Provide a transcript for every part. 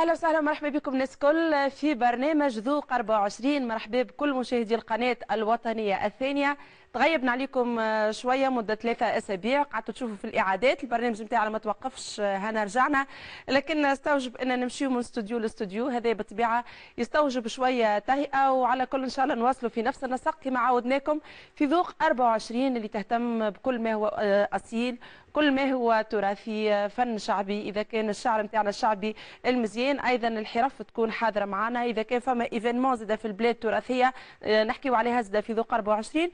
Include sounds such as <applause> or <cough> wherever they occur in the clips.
أهلا وسهلا مرحبا بكم الناس الكل في برنامج ذوق 24 مرحبا بكل مشاهدي القناة الوطنية الثانية. تغيبنا عليكم آه، شوية مدة ثلاثة أسابيع. قعدتوا تشوفوا في الاعادات البرنامج نتاعنا ما توقفش آه، هنا رجعنا. لكن استوجب أن نمشيو من استوديو لاستوديو. هذا بالطبيعة يستوجب شوية تهيئة وعلى كل إن شاء الله نواصلوا في نفس النسق. كما عودناكم في ذوق 24 اللي تهتم بكل ما هو آه، أصيل كل ما هو تراثي فن شعبي. إذا كان الشعر نتاعنا الشعبي المزيان أيضا الحرف تكون حاضرة معنا إذا كان فما إيفينمون زاده في البلاد تراثيه نحكيو عليها زاده في ذوق 24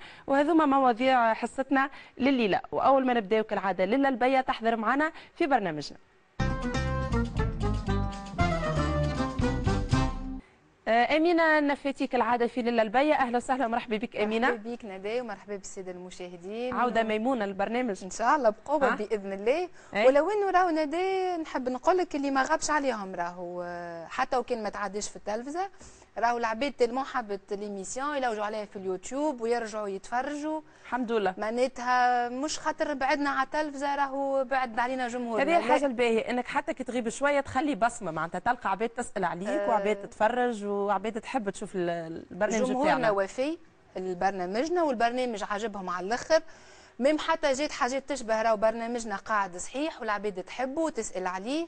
وهذوما مواضيع حصتنا لليلة. وأول ما نبداو كالعادة ليلة البيه تحضر معنا في برنامجنا. آه، أمينة نفاتي كالعادة في ليلة البيه أهلا وسهلا ومرحبا بك أمينة. مرحبا بك ندى ومرحبا بالسادة المشاهدين. عودة ميمونة البرنامج إن شاء الله بقوة ها؟ بإذن الله. أي. ولو إنه راهو ندى نحب نقول لك اللي ما غابش عليهم راهو آه، حتى وكان ما تعديش في التلفزة. راهو العباد tellement حبت l'émission يلوجوا عليها في اليوتيوب ويرجعوا يتفرجوا الحمد لله. معناتها مش خاطر بعدنا على التلفزة راهو بعد علينا جمهور هذه الحاجة الباهية إنك حتى كي تغيب شوية تخلي بصمة معناتها تلقى عباد تسأل عليك آه. وعباد تتفرج وعباد تحب تشوف ال- البرنامج جمهورنا بتاعنا وفي البرنامجنا والبرنامج عجبهم على الأخر. même حتى جات حاجات تشبه راهو برنامجنا قاعد صحيح والعباد تحبه وتسأل عليه. أه،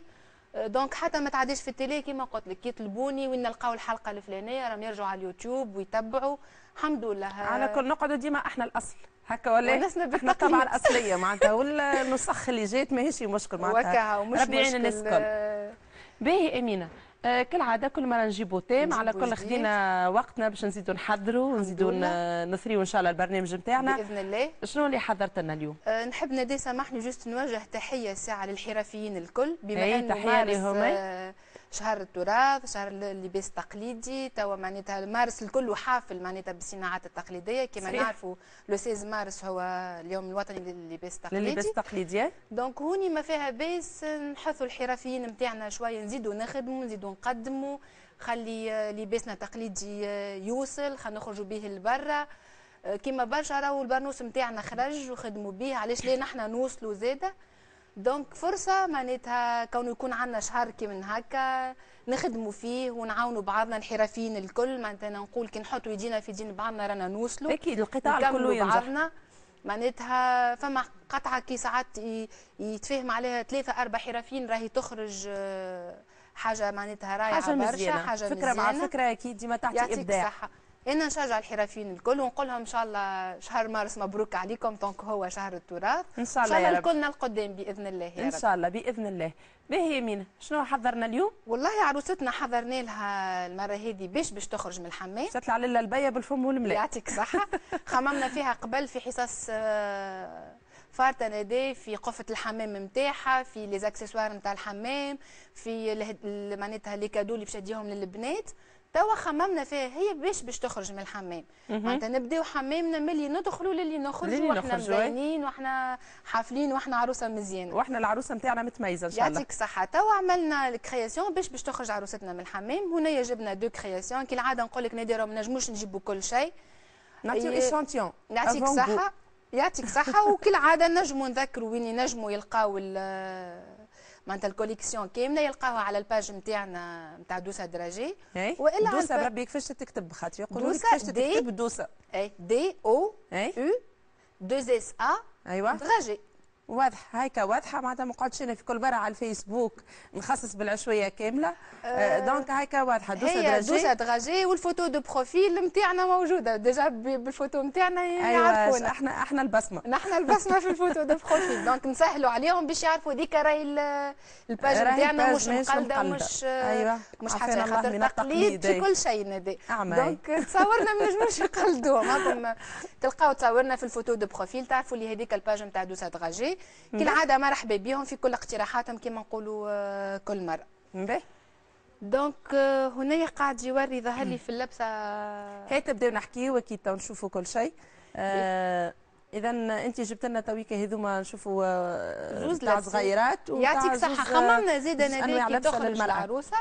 donc حتى ما تعديش في ال télé كيما قلت لك يطلبوني وين نلقاو الحلقة الفلانية راهم يرجعوا على اليوتيوب ويتبعوا. الحمد لله. على كل نقعدوا ديما إحنا الأصل. هكا ولا ونسنا إحنا بالتقليد. الأصلية <laughs> معناتها والنسخ اللي جات ماهيش مشكل معناتها. ربي يعين الناس الكل. أه، باهي أمينة. آه كالعادة كل مرة نجيبوا thème نجيبوا على كل. خدينا وقتنا باش نزيدوا نحضروا ونزيدوا لله. ن- نثريوا إن شاء الله البرنامج نتاعنا بإذن الله شنو اللي حضرت لنا اليوم أه، نحب ندى سامحني juste نوجه تحية ساعة للحرفيين الكل بما أنه مارس لهم. شهر التراث شهر اللباس التقليدي توا معناتها مارس الكل حافل معناتها بالصناعات التقليدية. كما. نعرفوا le 16 مارس هو اليوم الوطني لللباس للباس التقليدي التقليدي. donc هوني ما فيها باس نحثوا الحرفيين نتاعنا شوية نزيدوا نخدموا نزيدوا نقدموا خلي لباسنا التقليدي يوصل خلينا نخرجوا به لبرا. كيما برشا راهو البرنوس نتاعنا خرج وخدموا به علاش ليه نحنا نوصلوا زاده؟ donc فرصة معناتها كونه يكون عندنا شهر كي من هكا نخدموا فيه ونعاونوا بعضنا الحرفيين الكل. معناتها نقول كي نحطوا يدينا في يدين بعضنا رانا نوصلوا. أكيد القطاع كله نكملوا ينجح. بعضنا. معناتها فما قطعة كي ساعات يتفاهم عليها ثلاثة أربع حرفيين راهي تخرج آه، حاجة معناتها رايعه حاجة برشا مزيانة. حاجة فكرة مع مزيانة. فكرة أكيد ديما تعطي إبداع. الصحة. أنا نشجع الحرفيين الكل ونقول لهم إن شاء الله شهر مارس مبروك عليكم. donc هو شهر التراث. إن شاء الله شاء يا الله الكلنا القدام بإذن الله يا إن شاء الله بإذن الله. باهي يمين. شنو حضرنا اليوم؟ والله عروستنا حضرنا لها المرة هذه باش باش تخرج من الحمام. تطلع لنا البيه بالفم والملاء. يعطيك صحة. <laughs> خممنا فيها قبل في حصص آه، فارتة نادي في قفة الحمام نتاعها في les accessoires نتاع الحمام في معناتها les cadeaux اللي باش تديهم للبنات. توا خممنا فيها هي باش باش تخرج من الحمام. معناتها نبداو حمامنا ملي ندخلوا للي للي نخرجوا وإحنا أي. مزينين وإحنا حافلين وإحنا عروسة مزيانة. وإحنا العروسة نتاعنا متميزة إن شاء الله. يعطيك صحة توا عملنا ال création باش باش تخرج عروستنا من الحمام. هنا جبنا deux créations. كي العادة نقول لك نادي راهم ما نجموش نجيبوا كل شيء. نعطيو إيه، échantillon يعطيك صحة. يعطيك صحة. <laughs> وكل عادة نجموا نذكروا وين ينجموا يلقاو معناتها ال collection كاملة يلقاوها على ال page نتاعنا نتاع دوسة دراجي. اي وإلا دوسة بربي كيفاش تكتب بخاطر؟ يقولوا لك كيفاش. تكتب دوسة. اي D O U deux S A أيوه. دراجي. واضح هيك واضحة معناتها ما نقعدش أنا في كل مره على الفيسبوك نخصص بالعشويه كاملة. آه donc هيك واضحة. دوسة هي دوسة دراجي وال photo de profil نتاعنا موجودة. déjà بال photo نتاعنا أيوه يعرفونا. إحنا إحنا البصمة. نحن البسمة في الفوتو دو بروفيل. دونك نسهلوا عليهم باش يعرفوا. ديك راهي ال- ال page نتاعنا مش مقلدة. ومش أيوة. مش الله خاطر تقليد في. كل شيء أعمى، donc تصورنا ما نجموش نقلدوهم هاكم تلقاو تصورنا في ال photo de profil. تعرفوا اللي هذيك ال page نتاع دوسة دراجي؟ كالعادة مرحبا بهم في كل اقتراحاتهم كما نقولوا آه، كل مرة. باهي donc آه، هنا قاعد يوري ظهر لي في اللبسة. هي تبداو نحكيو أكيد تو نشوفوا كل شيء. آه إذا انت جبت لنا تويكا هذوما نشوفوا زوز تاع. صغيرات يعطيك آه، خممنا زيد أنا كي تخرج. العروسة.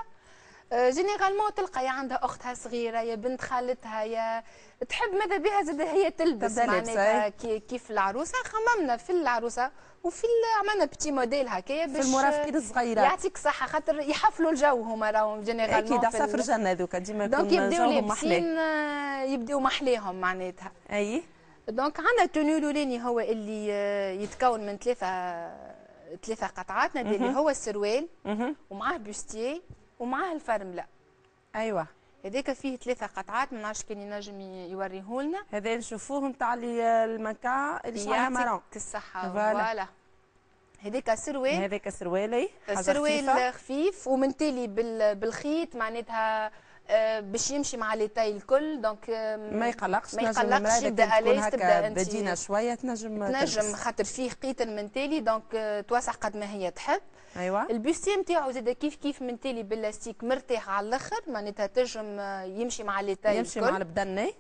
généralement تلقى يا عندها اختها صغيرة يا بنت خالتها يا تحب ماذا بها زاد هي تلبس. معناتها كيف العروسة خممنا في العروسة. وفي عملنا petit modèle هكايا في باش المرافقين الصغيرات يعطيك الصحه خاطر يحفلوا الجو هما راهم généralement أكيد في عصافر جنة هذوك ديما donc يبداو لابسين آه، يبداو محليهم معناتها. أي. donc عندنا ال tenue الأولاني هو اللي آه، يتكون من ثلاثة ثلاثة قطعات اللي هو السروال. ومعاه bustier ومعاه الفرملة. أيوه. هذاك فيه ثلاثة قطعات ما نعرفش كان ينجم يوريه لنا هذا نشوفوه نتاع اللي المكا اللي شوية marron. يعطيك الصحه voilà. هذاك سروال هذاك سروالي خفيفة. خفيف ومنتلي بال- بالخيط معناتها آه، باش يمشي مع les tailles الكل. donc آه، ما يقلقش ما يقلقش، à l'aise، هكا تبدأ أنت- بدينة شوية تنجم تنجم. خاطر فيه قيتن منتلي donc آه، توسع قد ما هي تحب. أيوه. ال bustier نتاعو زاد كيف كيف منتلي بال élastique مرتاح على الأخر معناتها تنجم يمشي مع les tailles يمشي الكل. مع البدني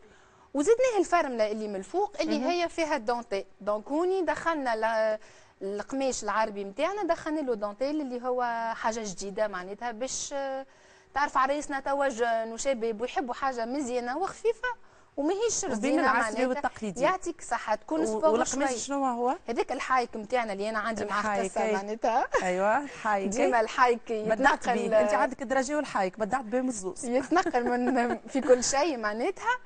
وزدناه الفرملة اللي من الفوق اللي هي فيها ال dentelle donc هوني دخلنا القماش العربي نتاعنا دخلنا له دونتيل اللي هو حاجة جديدة معناتها باش آه، تعرف عرايسنا توا jeunes وشباب ويحبوا حاجة مزيانة وخفيفة وماهيش العسلي معناتها. والتقليدي. يعطيك صحة تكون sport والقميص شوي. شنو هو؟ هذاك الحايك نتاعنا اللي أنا عندي معاه قصه. معناتها. أيوه الحايك. ديما الحايك يتنقل. أنت عندك الدرجه والحايك بدعت بيه مزوز يتنقل من في كل شيء معناتها.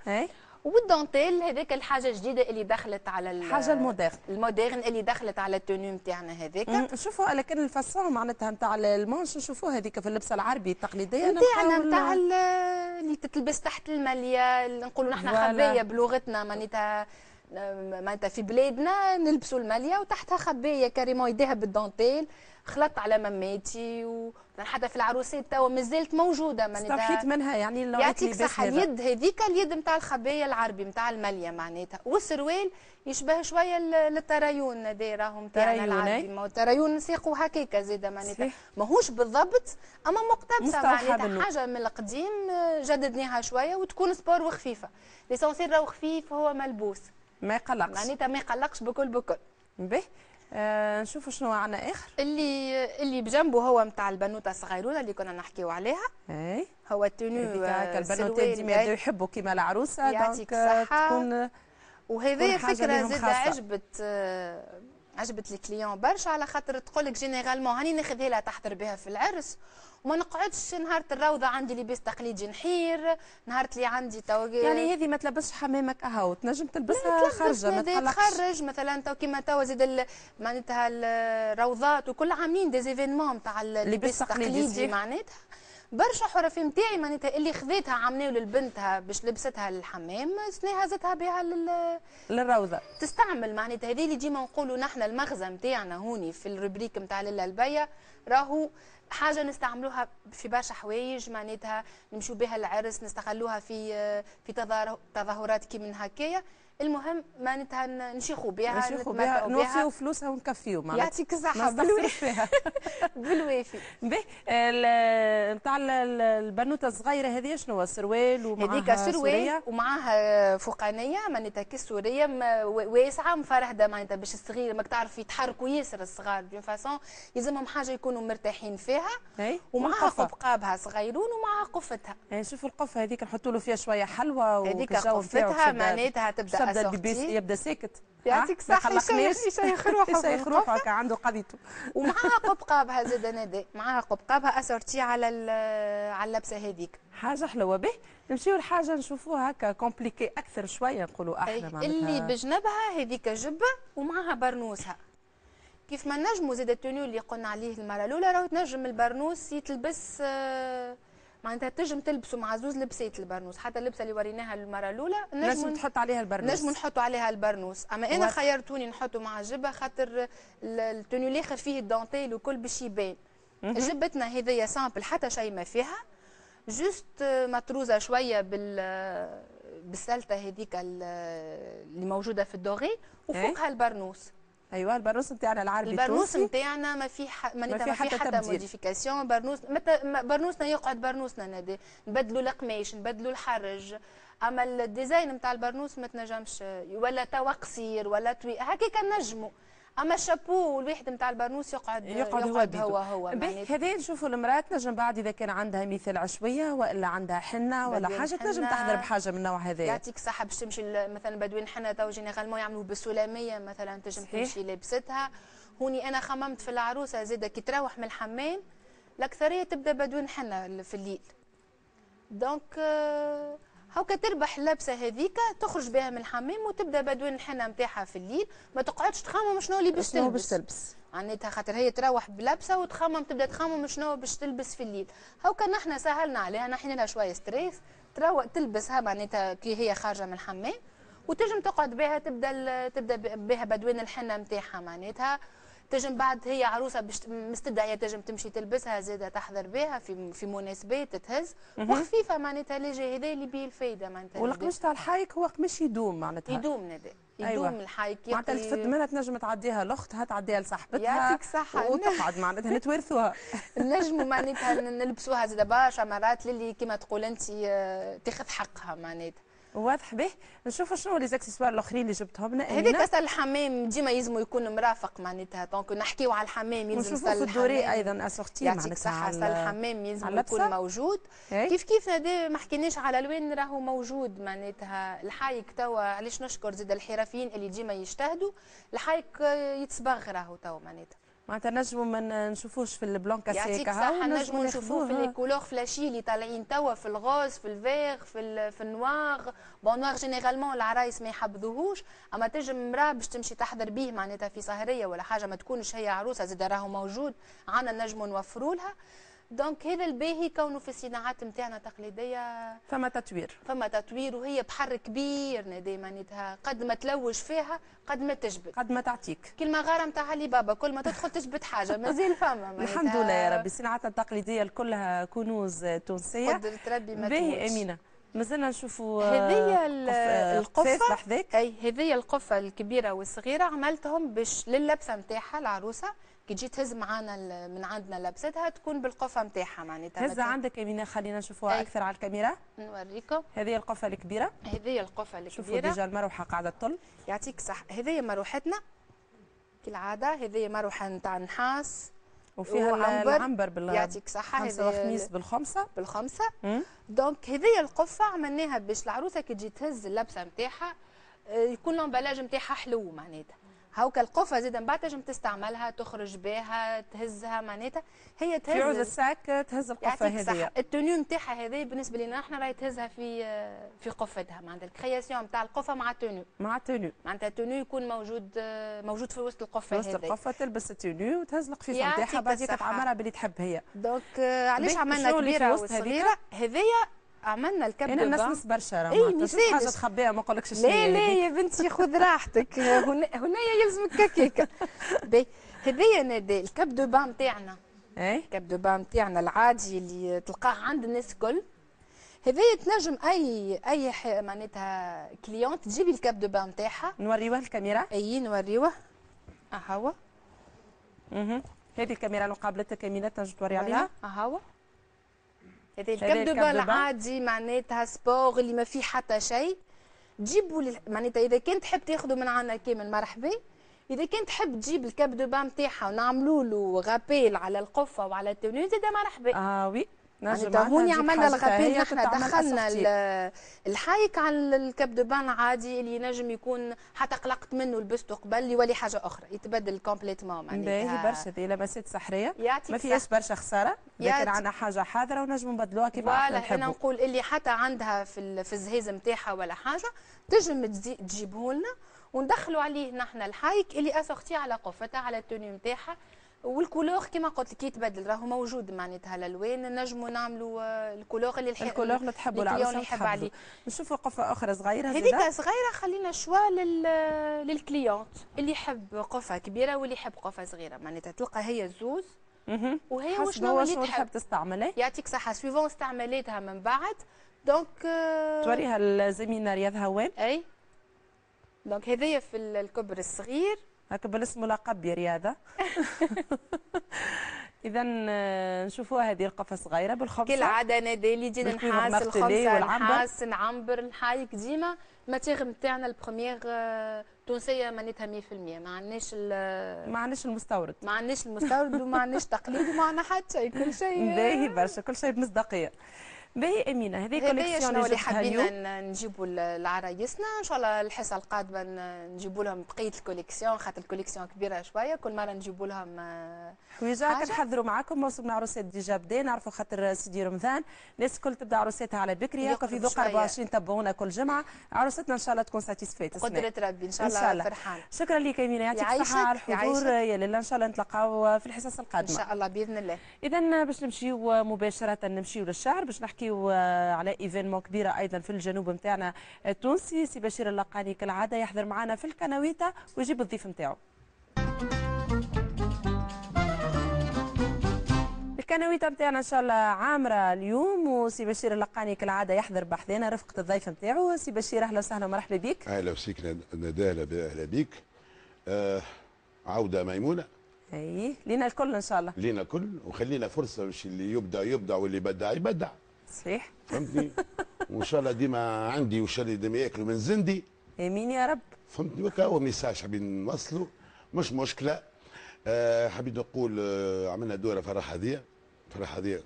والدونتيل هذاك الحاجة الجديدة اللي دخلت على ال- حاجة ال moderne ال moderne اللي دخلت على ال tenue نتاعنا هذاك. مم، شوفوا لكن ال façon معناتها نتاع ال manche نشوفوها هذيك في اللبسة العربي التقليدية نتاعنا نتاع ال- ال- اللي تتلبس تحت المالية نقولوا نحن. خبايه بلغتنا معناتها معناتها في بلادنا نلبسوا المالية وتحتها خبايه كاريمون يديها بالدونتيل. خلطت على مماتي و حتى في العروسات توا مازالت موجودة معناتها استوحيت منها يعني يعطيك هذا. اليد هذيك اليد نتاع الخباية العربي نتاع المالية معناتها والسروال يشبه شوية ل- للترايون هذا راهو نتاعنا ترايون، العربي. ما هو الترايون ساقوا هكاكا زاده معناتها. ماهوش بالضبط أما مستوحى معناتها. حاجة من القديم آه، جددناها شوية وتكون سبور وخفيفة l'essentiel راهو خفيف هو ملبوس ما يقلقش معناتها ما يقلقش بكل بكل به آه نشوفوا شنو عندنا آخر. اللي اللي بجنبه هو نتاع البنوتة الصغيرونة اللي كنا نحكيو عليها. إي. هو ال tenue آه، هكا البنوتات سروال ديما يحبوا كيما العروسة يعطيك donc الصحة. تكون وهذه فكرة زاد. عجبت آه، عجبت ال clients برشا على خاطر تقول لك généralement هاني ناخذها لها تحضر بها في العرس. وما نقعدش نهار الروضه عندي لباس تقليدي نحير نهار اللي عندي تو يعني هذه ما تلبسش حمامك اهو تنجم تلبسها خارجة ما تقلقش. تخرج مثلا تو كيما تو زاد معناتها الروضات وكل عاملين des événements تاع اللباس تقليدي، التقليدي. معناتها. برشا حرفي نتاعي معناتها اللي خذيتها عملوا للبنتها باش لبستها للحمام سناها زدتها بها لل للروضة. تستعمل معناتها. هذه اللي ديما نقولوا نحن المغزى نتاعنا هوني في ال rubrique نتاع لاله البيا راهو حاجة نستعملوها في برشا حوايج معناتها نمشوا بها العرس نستغلوها في في تظاهر- تظاهرات كي من هكايا. المهم معناتها ن- نشيخوا بها نشوفوا بها نوفيو فلوسها ونكفيو معناتها. يعطيك الصحة. ما بالوافي. <laughs> بالوافي. به نتاع ال- ال- البنوتة الصغيرة هذه شنو؟ هو سروال ومعها هذيك سروال؟ ومعاها فوقانية معناتها كي سورية م- و- واسعة مفرهده معناتها باش الصغير ماك تعرف يتحركوا ياسر الصغار de toute façon يلزمهم حاجة يكونوا مرتاحين فيها. والقفة. قبقابها صغيرون ومعها قفتها. يعني شوفوا القفة هذيك نحطوا له فيها شوية حلوى هذيك قفتها معناتها تبدأ اللباس assortie. يبدأ ساكت يعطيك الصحة، يشيخ- روحه يشيخ روحه. هكا عنده قضيته ومعها قبقابها زاد نادي معها قبقابها assortie على على اللبسة هذيك. حاجة حلوة به. نمشيو لحاجة نشوفوها هكا compliquée أكثر شوية نقولوا إحنا معناتها. اللي بجنبها هذيك جبه ومعها برنوسها. كيف ما نجموا زاد ال tenue اللي قلنا عليه المرة الأولى راهو تنجم البرنوس يتلبس آه، معناتها تنجم تلبسوا مع زوز لبسات البرنوس حتى اللبسة اللي وريناها المرة الأولى نجم نجم تحط عليها البرنوس. نجم نحطوا عليها البرنوس. أما أنا. خيرتوني نحطوا مع الجبه خاطر ال- ال tenue الآخر فيه الدانتيل وكل باش يبان. جبتنا هذيا simple حتى شيء ما فيها. juste مطروزة شوية بال بالسلته هذيك ال- اللي موجودة في ال doré وفوقها البرنوس. أيوه البرنوس نتاعنا العربي البرنوس نتاعنا ما في ح... ما ما في حتى حتى. modification. برنوس ما- برنوسنا يقعد برنوسنا نادي. نبدلوا القماش نبدلوا الحرج. أما ال design نتاع البرنوس ما تنجمش ولا توا قصير ولا طويل. هكاك نجموا أما الشابو الواحد نتاع البرنوس يقعد يقعد, يقعد هو هو هذا نشوفوا المرأة تنجم بعد إذا كان عندها مثال عشويه والا عندها حنة ولا حاجة تنجم. تحضر بحاجة من النوع هذا يعطيك صحة باش تمشي مثلا بدوين حنا تو généralement يعملوا بالسلامية مثلا تنجم. تمشي لابستها. هوني أنا خممت في العروسة زادة كي تروح من الحمام الأكثرية تبدأ بدوين حنا في الليل. donc آه، هاكا تربح اللبسة هذيك تخرج بها من الحمام وتبدأ بدوين الحنة نتاعها في الليل. ما تقعدش تخمم شنو اللي باش شنو باش تلبس. تلبس. معناتها خاطر هي تروح بلبسة وتخمم تبدأ تخمم شنو باش تلبس في الليل. هاكا نحنا سهلنا عليها نحن لها شوية stress. تروح تلبسها معناتها كي هي خارجة من الحمام وتجم تقعد بها تبدأ تبدأ بها بدوين الحنة نتاعها معناتها. تجم بعد هي عروسة باش مستدعية تجم تمشي تلبسها زاده تحضر بها في في مناسبات تتهز. وخفيفة معناتها ليجي هذا اللي بيه الفايدة معناتها والقماش تاع الحايك هو قماش يدوم معناتها. يدوم ندى يدوم أيوة. الحايك معناتها تفد منها تنجم تعديها لاختها تعديها لصاحبتها. يعطيك صحة. وتقعد معناتها نتوارثوها. <laughs> نجموا معناتها نلبسوها زاد برشا مرات للي كما تقول انت آه، تاخذ حقها معناتها. واضح به. نشوفوا شنو les accessoires الأخرين اللي جبتهم. لنا هذيك. سال الحمام ديما يلزموا يكون مرافق معناتها. donc نحكيو على الحمام يلزم ونشوفوا سال في ال doré أيضا assorti يعطيك على الحمام يلزم يكون. موجود. إيه. كيف كيف هذا؟ ما حكيناش على الوين راهو موجود معناتها. الحايك توا علاش نشكر زاد الحرفيين اللي ديما يجتهدوا؟ الحايك يتصبغ راهو توا معناتها. معناتها نجموا ما نشوفوش في ال blanc cassé كا يعطيك صحة نجموا نشوفوه في les couleurs flashy اللي طالعين توا في ال rose في الفيغ في ال- في ال noir bon noir généralement العرايس ما يحبذوهوش. أما تنجم مراه باش تمشي تحضر بيه معناتها في سهريه ولا حاجة ما تكونش هي عروسة زاد راهو موجود. عنا نجموا نوفروا لها. donc هذا الباهي كونه في الصناعات نتاعنا التقليديه فما تطوير. فما تطوير وهي بحر كبير نادي معناتها. قد ما تلوج فيها قد ما تجبد. قد ما تعطيك. كل ما غارة نتاع علي بابا كل ما تدخل تجبد حاجة. مازال فما الحمد لله يا ربي. صناعتنا التقليدية كلها كنوز تونسية. قدرة ربي ما باهي. أمينة. مازلنا نشوفوا ال- القفة. القفه أي هذه القفه الكبيرة والصغيرة عملتهم باش لللبسه نتاعها العروسة. كي تجي تهز معانا من عندنا لبستها تكون بالقفة نتاعها معناتها هزه عندك امينه خلينا نشوفوها أي. أكثر على الكاميرا. نوريكم. هذه القفة الكبيرة. هذه القفة شوفوا الكبيره ديجا المروحة قاعدة تطل. يعطيك صح. هذه مروحتنا. كالعادة هذه مروحة نتاع نحاس. وفيها وعنبر. العنبر بال يعطيك صحة. خمسة هذه وخميس بالخمسة. بالخمسة. مم. donc هذه القفة عملناها باش العروسة كي تجي تهز اللبسة نتاعها آه، يكون ال emballage نتاعها حلو معناتها. هاوكا القفة زيد من بعد تنجم تستعملها تخرج بها تهزها معناتها هي تهز في عوض ال sac تهز القفة يعطيك هذه ال tenue نتاعها هذه بالنسبة لنا إحنا راهي تهزها في في قفتها. معناتها ال création نتاع القفة مع ال tenue. مع tenue معناتها ال tenue يكون موجود موجود في وسط القفة وسط هذه القفة تلبس ال tenue وتهز القفيفه يعطيك نتاعها بعد. تعمرها باللي تحب هي. donc علاش عملنا وسط هذيك؟ وصغيرة؟ هذيا عملنا ال cape أنا de bain. نسنس برشا راه. شوف حاجة تخبيها ما نقولكش شنو لا لا. يا بنتي خذ راحتك. <laughs> هنا هنا يلزمك هكاك. بي هذيا نادي ال cape de bain نتاعنا. اي ال cape de bain نتاعنا العادي اللي تلقاه عند الناس الكل. هذايا تنجم اي أي معناتها cliente تجيبي ال cape de bain نتاعها. نوريوه الكاميرا؟ أي نوريوه. اهو مهم. هذه الكاميرا اللي مقابلتك يمينة تنجم توري عليها؟ اهو هذا هذا ال cape de ال cape bain de bain. العادي معناتها sport اللي ما فيه حتى شيء. جيبوا لل... معناتها إذا كنت تحب تاخذوا من عنا كامل مرحبا. إذا كنت تحب تجيب ال cape de bain نتاعها ونعملوا له rappel على القفة وعلى ال tenue زاد مرحبا. آه oui. نجم معناتها هوني نجيب عملنا هي نحن دخلنا الحايك على ال cape de bain العادي اللي ينجم يكون حتى قلقت منه لبسته قبل يولي حاجة أخرى يتبدل complètement باهي معناتها برشا هذه لمسات سحريه ما فيهاش. برشا خساره كان عندنا حاجة حاضرة ونجموا نبدلوها كيما voilà أنا نحبوا نقول اللي حتى عندها في في الجهيز نتاعها ولا حاجة تجم تزي- تجيبه لنا وندخلوا عليه نحن الحايك اللي assorti على قفتها على ال tenue نتاعها وال couleur كما قلت لك يتبدل راهو موجود معناتها الالوان نجموا نعملوا آه، ال couleur اللي الح- ال couleur اللي تحبوا اللي يحب. عليه. نشوفوا قفة أخرى صغيرة هذيك صغيرة خلينا choix لل لل cliente اللي يحب قفة كبيرة واللي يحب قفة صغيرة. معناتها تلقى هي الزوز. وهي وشنو اللي تحب تحب. تستعمله يعطيك صحة. suivant استعمالاتها من بعد. donc آه، توريها الزميله رياض هوان أي. donc هذايا في ال- الكبر الصغير. هكا بالاسم ملقب برياضة <laughs> اذا آه، نشوفوا هذه القفه صغيرة بالخبزه كالعادة نادي اللي يجي بال cuivre نحاس والعنبر. نحاس نعنبر نحايك ديما. ال matière نتاعنا ال première آه، تونسيه معناتها 100% ما عندناش ال- ما عندناش المستورد. ما عندناش المستورد وما عندناش تقليد وما عندنا حتى شيء كل شيء. باهي برشا كل شيء بمصداقية. باهي أمينة هذه collection اللي حابين نجيبوا لعرايسنا. إن شاء الله الحصة القادمة نجيبوا لهم بقية ال collection خاطر ال collection كبيرة شوية. كل مرة نجيبوا لهم آه، حويجه حاجة؟ كنحضروا معاكم موسم عروسات déjà بدا نعرفوا خاطر سيدي رمضان الناس الكل تبدأ عروساتها على بكري. هكا في ذوق شوية. 24 تابعونا كل جمعة. عروستنا إن شاء الله تكون satisfaite قدرة ربي إن شاء إن شاء الله الله. فرحان. شكرا لك أمينة. يعطيك الصحة على الحضور. يا لله إن شاء الله نتلاقاو في الحصص إن القادمه شاء الله بإذن الله. اذا باش نمشيو مباشرة نمشيو للشعر باش نحكيو على événement كبيرة أيضا في الجنوب نتاعنا التونسي سي بشير اللقاني كالعادة يحضر معنا في الكناويتا ويجيب الضيف نتاعو الكناويتا نتاعنا إن شاء الله عامرة اليوم وسي بشير اللقاني كالعادة يحضر بحذنا رفقة الضيف نتاعو سي بشير أهلا وسهلا ومرحبا بك. أهلا وسيك ندى أهلا ب- أهلا بيك آه عودة ميمونة. أي لينا الكل إن شاء الله. لينا كل وخلينا فرصة باش اللي يبدع يبدع واللي بدع يبدع صحيح؟ فهمتني؟ <laughs> وإن شاء الله ديما عندي وش اللي ديما يأكلوا من زندي. آمين يا رب. فهمتني؟ وكا هو message حابين نوصلوا. مش مشكلة. آه حبيت نقول آه عملنا دورة فرح هذه. فرح هذه.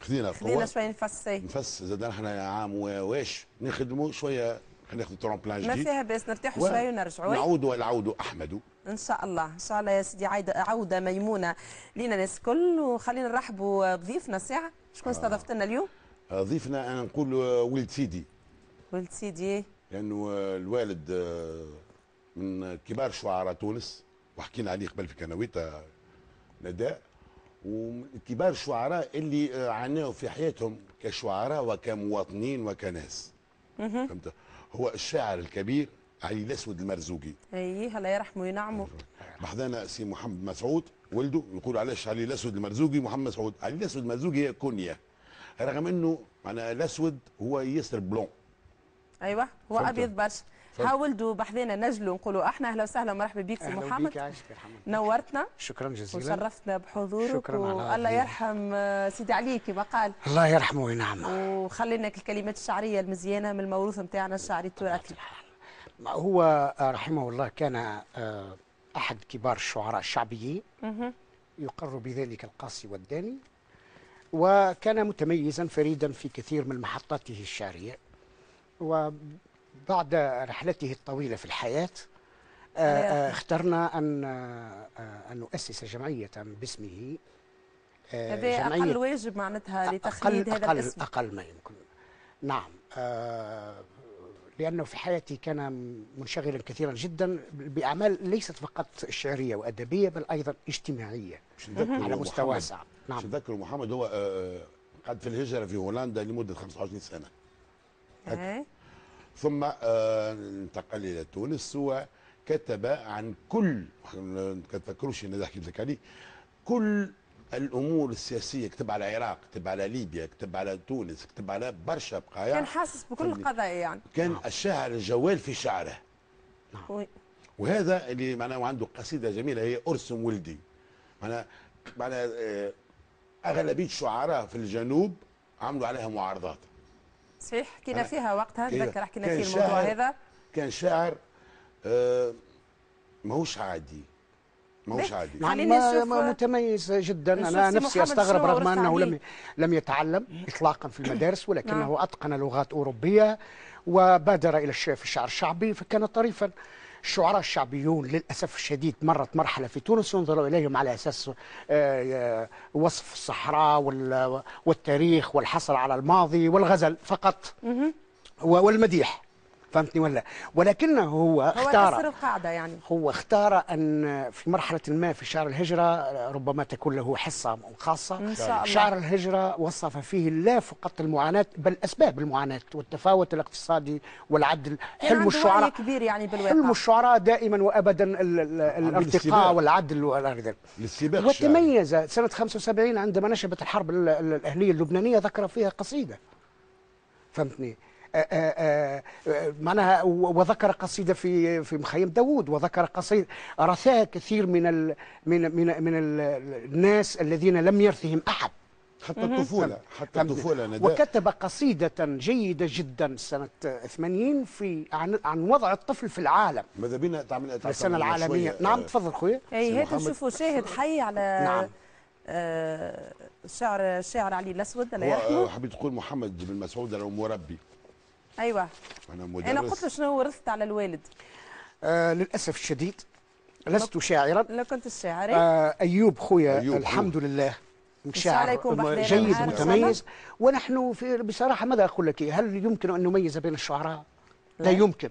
خذينا قوة. شوي نفسي نفس. زاد إحنا عام واش نخدموا شوية. خلينا ناخذ tremplin ما جديد. فيها بس نرتاحوا شوي ونرجعوا نعودوا والعودوا احمدوا إن شاء الله. إن شاء الله يا سيدي عوده ميمونة لينا ناس كل وخلينا نرحبوا بضيفنا ساعه شكون استضفت لنا اليوم؟ ضيفنا أنا نقول آه، ولد سيدي. ولد سيدي. لأنه آه، الوالد آه، من كبار شعراء تونس وحكينا عليه قبل في كنويتا نداء. ومن كبار الشعراء اللي عانوا في حياتهم كشعراء وكمواطنين وكناس. فهمت؟ هو الشاعر الكبير علي الأسود المرزوقي. أي الله يرحمه وينعمه. بحذانا سي محمد مسعود. ولده نقول علاش علي الأسود المرزوقي محمد مسعود علي الأسود المرزوقي هي كنيه رغم إنه معناها الأسود هو ياسر بلون. أيوه هو. أبيض برشا ولدوا بحذانا نجلوا نقولوا أحنا أهلا وسهلا ومرحبا بك سي محمد. محمد نورتنا. شكرا جزيلا. وشرفتنا بحضورك شكراً على والله. يرحم آه، سيدي علي كما قال. الله يرحمه وينعمه. وخلينا الكلمات الشعرية المزيانة من الموروث نتاعنا الشعري التراثي هو آه، رحمه الله كان أحد كبار الشعراء الشعبيين يقر بذلك القاصي والداني وكان متميزا فريدا في كثير من محطاته الشعرية. وبعد رحلته الطويلة في الحياة آه، آه، اخترنا أن آه، أن نؤسس جمعية باسمه هذا جمعية أقل واجب معناتها لتخليد أقل هذا أقل الاسم. أقل ما يمكن. نعم لأنه في حياتي كان منشغلا كثيرا جدا بأعمال ليست فقط شعرية وأدبية بل أيضا اجتماعية. باش نذكروا على مستوى محمد- واسع نعم. باش نذكروا محمد هو آه، قعد في الهجرة في هولندا لمدة 25 سنة. إيه. ثم آه، انتقل إلى تونس وكتب عن كل ما تفكروش ان حكيت لك عليه كل الأمور السياسية كتب على العراق كتب على ليبيا كتب على تونس كتب على برشا بقايا. كان حاسس بكل. القضايا يعني. كان الشاعر الجوال في شعره. وي. وهذا اللي معناه عنده قصيدة جميلة هي أرسم ولدي. معناها معناها آه، أغلبية الشعراء في الجنوب عملوا عليها معارضات. صحيح حكينا فيها وقتها كده. نتذكر حكينا كان في الموضوع شاعر هذا. كان شاعر آه، ماهوش عادي. ماهوش ليه؟ عادي نعم ما- ما متميز جدا سي نفسي شنو رغم عليه. لم لم يتعلم إطلاقا في المدارس ولكنه نعم. أتقن لغات أوروبية وبادر إلى الش- في الشعر الشعبي فكان طريفا الشعراء الشعبيون للأسف الشديد مرت مرحلة في تونس ينظر إليهم على أساس آه، آه، وصف الصحراء وال- والتاريخ والحصر على الماضي والغزل فقط والمديح فهمتني ولا ولكنه هو هو اختار كسر القاعدة يعني. هو اختار أن في مرحلة ما في شعر الهجرة ربما تكون له حصة خاصة. إن شاء الله. شعر الهجرة وصف فيه لا فقط المعاناة بل أسباب المعاناة والتفاوت الاقتصادي والعدل. كان حلم الشعراء كبير يعني بالواقع حلم الشعراء دائما وابدا ال- ال- الارتقاء السباق. والعدل الشعري. وتميز سنة 75 عندما نشبت الحرب ال- ال- الأهلية اللبنانية ذكر فيها قصيدة. فهمتني؟ معناها و- وذكر قصيدة في في مخيم داوود وذكر قصيدة رثاها كثير من ال من من من ال- الناس الذين لم يرثهم أحد. حتى الطفولة حتى؟ الطفولة نداء وكتب قصيدة جيدة جدا سنة 80 في عن عن وضع الطفل في العالم. ماذا بينا؟ تعمل السنة العالمية. نعم تفضل خويا. اي هات. نشوفوا شاهد حي على نعم. آه، شعر الشاعر علي الأسود الله يرحمه آه، حبيت تقول محمد بن مسعود أنا مربي. أيوه. أنا مدرس. أنا قلت له شنو ورثت على الوالد؟ آه للأسف الشديد لست شاعرا. لا كنت الشاعر آه أيوب خويا أيوب الحمد لله. بحذانا جيد. متميز. ونحن في بصراحة ماذا أقول لك؟ هل يمكن أن نميز بين الشعراء؟ لا, لا. يمكن.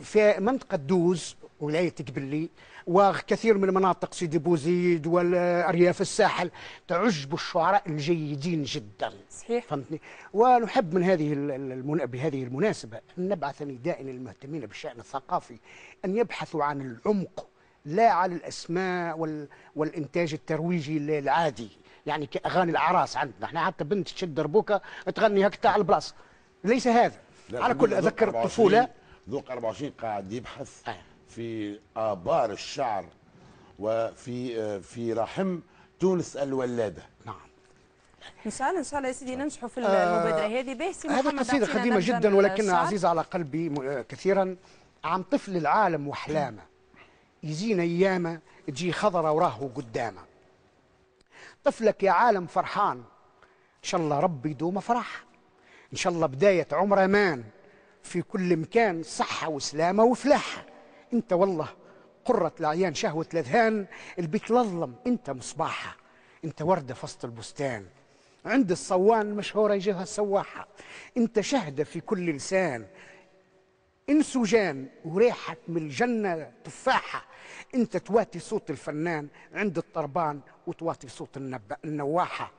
في منطقة دوز ولاية قبلي وكثير من مناطق سيدي بوزيد والأرياف الساحل تعج بالشعراء الجيدين جدا. صحيح. فهمتني؟ ونحب من هذه ال- ال- المن... بهذه المناسبة أن نبعث نداء للمهتمين بالشأن الثقافي أن يبحثوا عن العمق لا على الأسماء وال... والإنتاج الترويجي ال- العادي يعني كأغاني الأعراس عندنا. إحنا حتى بنت تشد دربوكة تغني هكذا على البلاصة. ليس هذا. على كل 24 الطفولة. ذوق 24 قاعد يبحث. آه. في آبار الشعر وفي آه، في رحم تونس الولادة. نعم. إن شاء الله إن شاء الله يا سيدي ننجحوا في المبادرة هذه. باهي سي هذه قديمة نبذة جدا ولكنها الشعر. عزيزة على قلبي آه، كثيرا عن طفل العالم وأحلامه يزين أيامه تجي خضرة وراه قدامه. طفلك يا عالم فرحان. إن شاء الله ربي يدوم فرح. إن شاء الله بداية عمر أمان. في كل مكان صحة وسلامة وفلاح أنت والله قرة العيان شهوة الأذهان البيت الأظلم أنت مصباحها أنت وردة في وسط البستان عند الصوان مشهورة يجيها السواحة أنت شهدة في كل لسان انسجان وريحك من الجنة تفاحة انت تواتي صوت الفنان عند الطربان وتواتي صوت. النواحة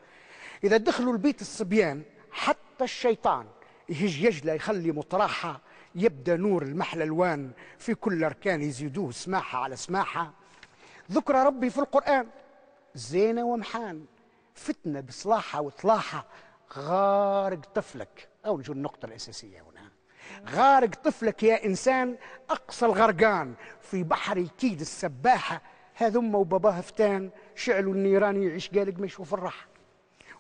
إذا دخلوا البيت الصبيان حتى الشيطان يهج يجلى يخلي مطرحة يبدأ نور المحلى الوان في كل أركان يزيدوه سماحة على سماحة. ذكر ربي في القرآن زينة ومحان فتنة بصلاحة وطلاحة غارق طفلك أو نجو النقطة الأساسية هنا. غارق طفلك يا إنسان أقصى الغرقان في بحر يكيد السباحة. هذا أمه وباباه فتان شعلوا النيران يعيش قالق ما يشوف الراحة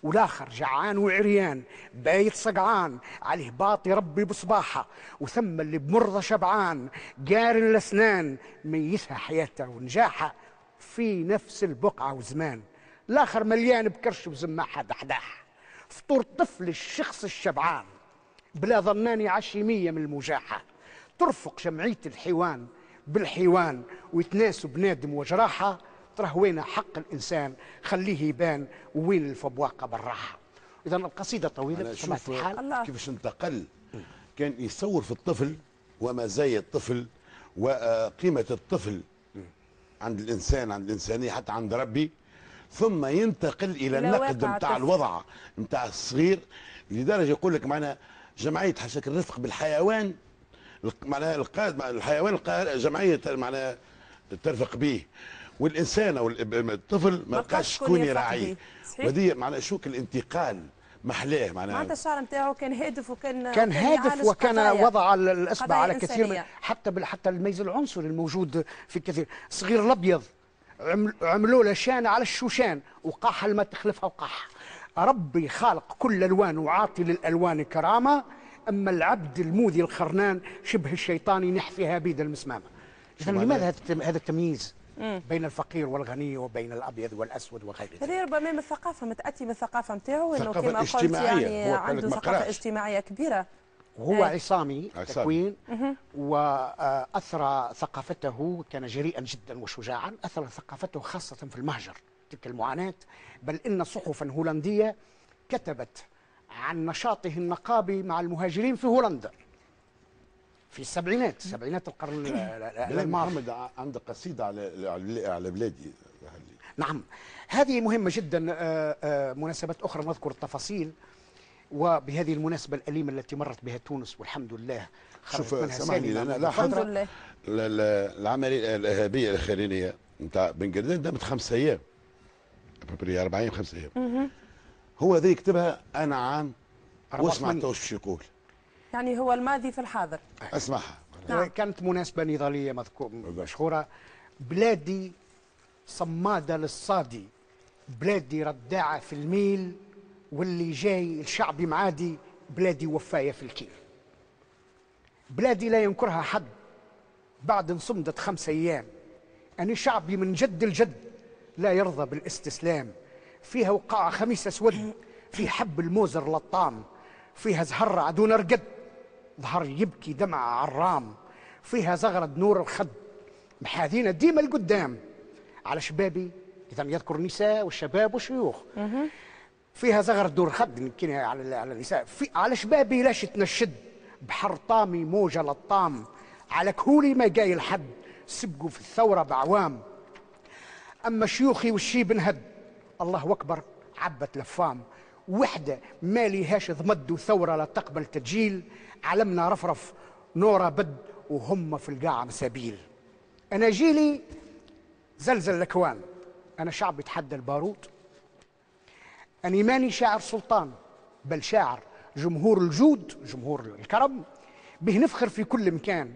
والآخر جعان وعريان بايت صقعان عليه باطي ربي بصباحه وثم اللي بمرضى شبعان قارن الأسنان ميتها حياته ونجاحه في نفس البقعة وزمان. الآخر مليان بكرش وزماحة دحداح. فطور طفل الشخص الشبعان بلا ظناني عشيمية من المجاحة. ترفق جمعية الحيوان بالحيوان ويتناسوا بنادم وجراحة ترى وين حق الإنسان خليه يبان ووين الفبواقة بالراحة. إذا القصيدة طويلة أشوف الحال. كيفاش انتقل. كان يصور في الطفل ومزايا الطفل وقيمة الطفل عند الإنسان عند الإنسانية حتى عند ربي. ثم ينتقل إلى إلى النقد نتاع. الوضع نتاع الصغير. لدرجة يقول لك معنا جمعية حشك الرفق بالحيوان. معناها القائد مع الحيوان جمعية معناها ترفق به. والإنسان أو ال- الطفل ما لقاش شكون يراعيه. ودي معناها شوك الانتقال محلاه معناها معناتها الشعر نتاعو كان هادف وكان كان هادف وكان. وضع ال- الاصبع على كثير من. حتى بال- حتى الميز العنصري الموجود في كثير صغير الأبيض عمل- عملوا له شان على الشوشان وقاحه ما تخلفها وقاحه ربي خالق كل الالوان وعاطي للألوان كرامة أما العبد الموذي الخرنان شبه الشيطان ينحفيها بيد المسمامة اذا؟ لماذا هذا التمييز بين الفقير والغني وبين الأبيض والأسود وغير ذلك هذه ربما من الثقافة متاتي من الثقافة نتاعو إنه كما قلت. يعني هو عنده ثقافة. اجتماعية كبيرة وهو أي. عصامي. تكوين وأثرى ثقافته كان جريئا جدا وشجاعا أثرى ثقافته خاصة في المهجر تلك المعاناة بل إن صحفا هولندية كتبت عن نشاطه النقابي مع المهاجرين في هولندا في السبعينات سبعينات القرن ال- ال- بلال الماضي. محمد ع- عنده قصيدة على على بلادي نعم. هذه مهمة جدا آه، آه، مناسبات أخرى نذكر التفاصيل. وبهذه المناسبة الأليمة التي مرت بها تونس والحمد لله خرجت شوف، منها سامحني، ال- ال- العملية الإرهابية الاخرانيه نتاع بن قردان دامت خمس أيام. بري 40 خمس أيام. هو ذي يكتبها أنا عام 84. واسمع تو وش يقول. يعني هو الماضي في الحاضر. أسمعها. نعم. كانت مناسبة نضالية مذكور مشهورة بلادي صمادة للصادي. بلادي رداعة في الميل واللي جاي الشعبي معادي بلادي وفاية في الكيل. بلادي لا ينكرها حد. بعد ان صمدت خمس أيام. أنا شعبي من جد الجد. لا يرضى بالاستسلام. فيها وقاعة خميس أسود في حب الموزر للطام فيها زهر عدون رقد. ظهر يبكي دمع عرام فيها زغرد نور الخد. محاذينا ديما القدام. على شبابي إذا يذكر النساء والشباب والشيوخ. فيها زغرد نور الخد على على النساء. في على شبابي لاش تنشد. بحر طامي موجة للطام. على كهولي ما جاي الحد سبقوا في الثورة بعوام. أما شيوخي والشيب انهد. الله أكبر عبت لفام. وحدة ما ليهاش ضمد وثورة لا تقبل تجيل. علمنا رفرف نورا بد وهم في القاعة مسابيل. أنا جيلي زلزل الأكوان. أنا شعب يتحدى البارود. أنا ماني شاعر سلطان بل شاعر جمهور الجود جمهور الكرم. به نفخر في كل مكان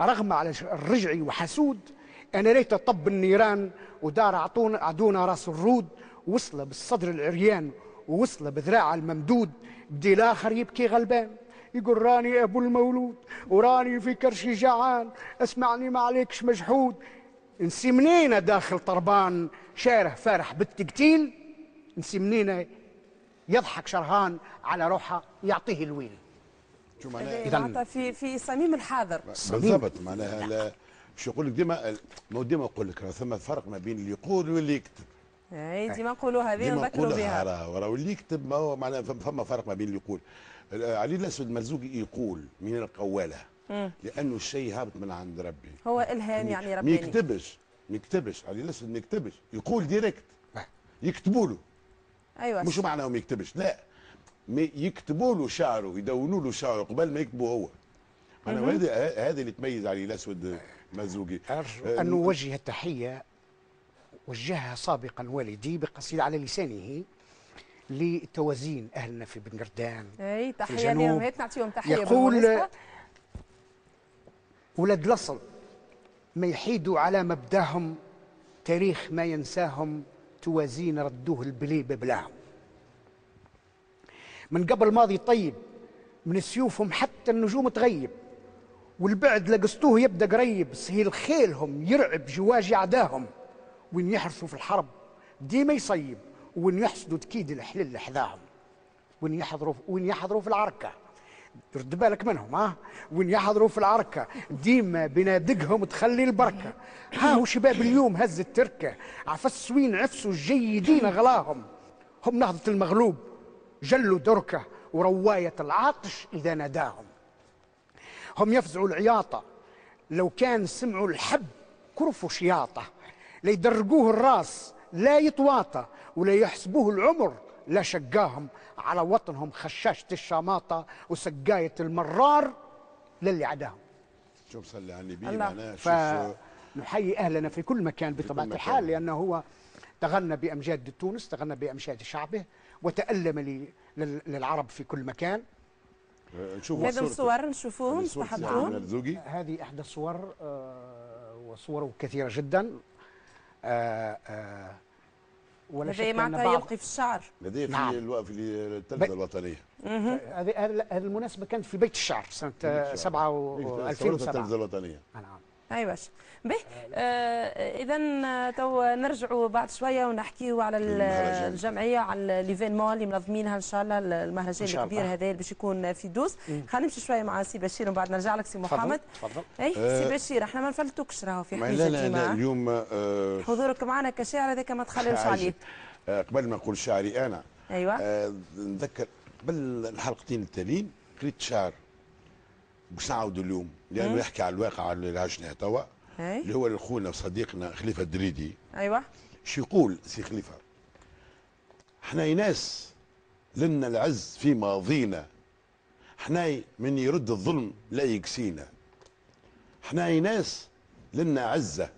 رغم على الرجعي وحسود. أنا ليت طب النيران ودار عطونا عدونا راس الرود. وصل بالصدر العريان ووصل بذراع الممدود بدي الآخر يبكي غلبان. يقول راني أبو المولود وراني في كرشي جعان. اسمعني ما عليكش مجحود. نسي منينة داخل طربان شاره فارح بالتقتيل. نسي منينة يضحك شرهان على روحه يعطيه الويل. شو معناتها في في صميم الحاضر. بالضبط معناها مش يقول لك ديما ما هو ديما نقول لك راه ثم فرق ما بين اللي يقول واللي يكتب. اي ديما نقولوا هذه ديما نذكروا بها. راه راه واللي يكتب ما هو معناها فم- فما فرق ما بين اللي يقول. علي الأسود المرزوقي يقول من القوالة لأنه الشيء هابط من عند ربي. هو إلهام يعني ما رباني يكتبش ما يكتبش. علي الأسود ما يكتبش. يقول ديريكت يكتبوا له. أيوه. مش معناه ما يكتبش. لا. ما يكتبوا له شعره يدونوا له شعره قبل ما يكتبوا هو. أنا هذا هذا اللي تميز علي الأسود مرزوقي أرجو آه، أن نوجه التحية وجهها سابقا والدي بقصيدة على لسانه لتوازين أهلنا في بن قردان أي تحية الجنوب. لهم هيك نعطيهم تحية يقول. ولاد الأصل ما يحيدوا على مبداهم تاريخ ما ينساهم توازين ردوه البليبة بلاهم من قبل ماضي طيب من سيوفهم حتى النجوم تغيب والبعد لقصتوه يبدأ قريب سهيل خيلهم يرعب جواج اعداهم وين يحرثوا في الحرب ديما يصيب وين يحسدوا تكيد الحلل حذاهم. وين يحضروا وين يحضروا في العركة. رد بالك منهم ها؟ وين يحضروا في العركة ديما بنادقهم تخلي البركة. ها هو شباب اليوم هز التركة؟ عفس وين عفسوا الجيدين غلاهم. هم نهضة المغلوب. جلوا دركة ورواية العاطش إذا ناداهم. هم يفزعوا العياطة. لو كان سمعوا الحب كرفوا شياطة. ليدرقوه الراس لا يتواطى ولا يحسبوه العمر. لا شقاهم على وطنهم خشاشة الشماطة وسقاية المرار للي عداهم. شوف صلي على النبي. معناها آه، فنحيي أهلنا في كل مكان بطبيعة مكان. الحال لأنه هو تغنى بأمجاد تونس تغنى بأمجاد شعبه وتألم للعرب في كل مكان. آه، نشوف هذا الصور نشوفوهم مرزوقي هذه إحدى الصور آه، وصوره كثيرة جدا. ولا شك أن معناتها بعض آه. يلقي في الشعر. لديه في نعم. ألو... في التلفزة ب- الوطنية. هذه هذه هذه المناسبة كانت في بيت الشعر سنة آه، 7 و صورتها 2007 التلفزة الوطنية. نعم. ايوا به آه اذا تو نرجعوا بعد شوية ونحكيوا على. الجمعية على l'événement اللي منظمينها إن شاء الله المهرجان الكبير. هذا اللي باش يكون في دوز خلينا نمشي شوية مع سي بشير ومن بعد نرجع لك سي محمد تفضل أي آه. سي بشير إحنا ما نفلتوكش راهو في حويجه لا لا, لا اليوم آه حضورك معنا كشاعر هذاك ما تخليوش حاجة. عليه آه قبل ما نقول شعري أنا أيوه آه نذكر قبل الحلقتين التاليين قريت شعر نعاودوا اليوم لأنه يحكي على الواقع اللي عشناه توا اي اللي هو لخونا وصديقنا خليفة الدريدي أيوه. شو يقول سي خليفة؟ إحنا ناس لنا العز في ماضينا. إحنا من يرد الظلم لا يكسينا إحنا ناس لنا عزة.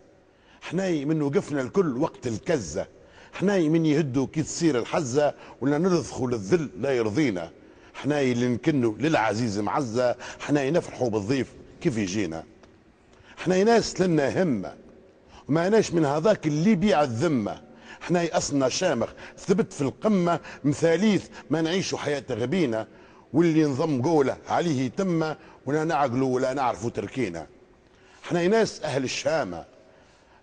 إحنا من وقفنا الكل وقت الكزة. إحنا من يهدوا كي تصير الحزة ولا نرضخوا للذل لا يرضينا. إحنا اللي نكنوا للعزيز معزة إحنا نفرحوا بالضيف كيف يجينا. إحنا ناس لنا همة وما ناش من هذاك اللي يبيع الذمة. إحنا أصلنا شامخ ثبت في القمة مثاليث ما نعيشوا حياة غبينا واللي نظم قولة عليه تمه ولا نعقلوا ولا نعرفوا تركينا. إحنا ناس أهل الشامة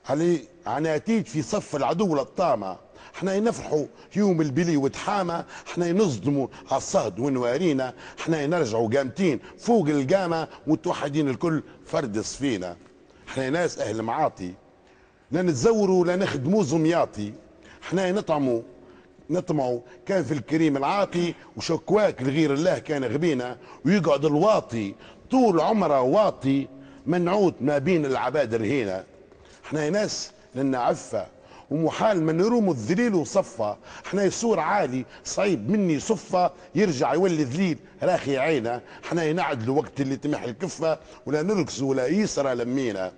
علي عناتيد في صف العدو للطامة إحنا نفرحوا يوم البلي وتحامة إحنا نصدموا على الصهد ونوارينا إحنا نرجعوا قامتين فوق القامة متوحدين الكل فرد سفينة إحنا ناس أهل معاطي لا نتزوروا ولا نخدموا زمياطي. إحنا نطعموا نطمعوا كان في الكريم العاطي وشكواك لغير الله كان غبينا ويقعد الواطي طول عمره واطي منعوت ما بين العباد رهينه إحنا ناس لنا عفه ومحال ما نروم الذليل وصفة إحنا يسور عالي صعيب مني صفة يرجع يولي ذليل. راخي عينة إحنا نعدلوا وقت اللي تمح الكفة ولا نرقص ولا يسرى لمينا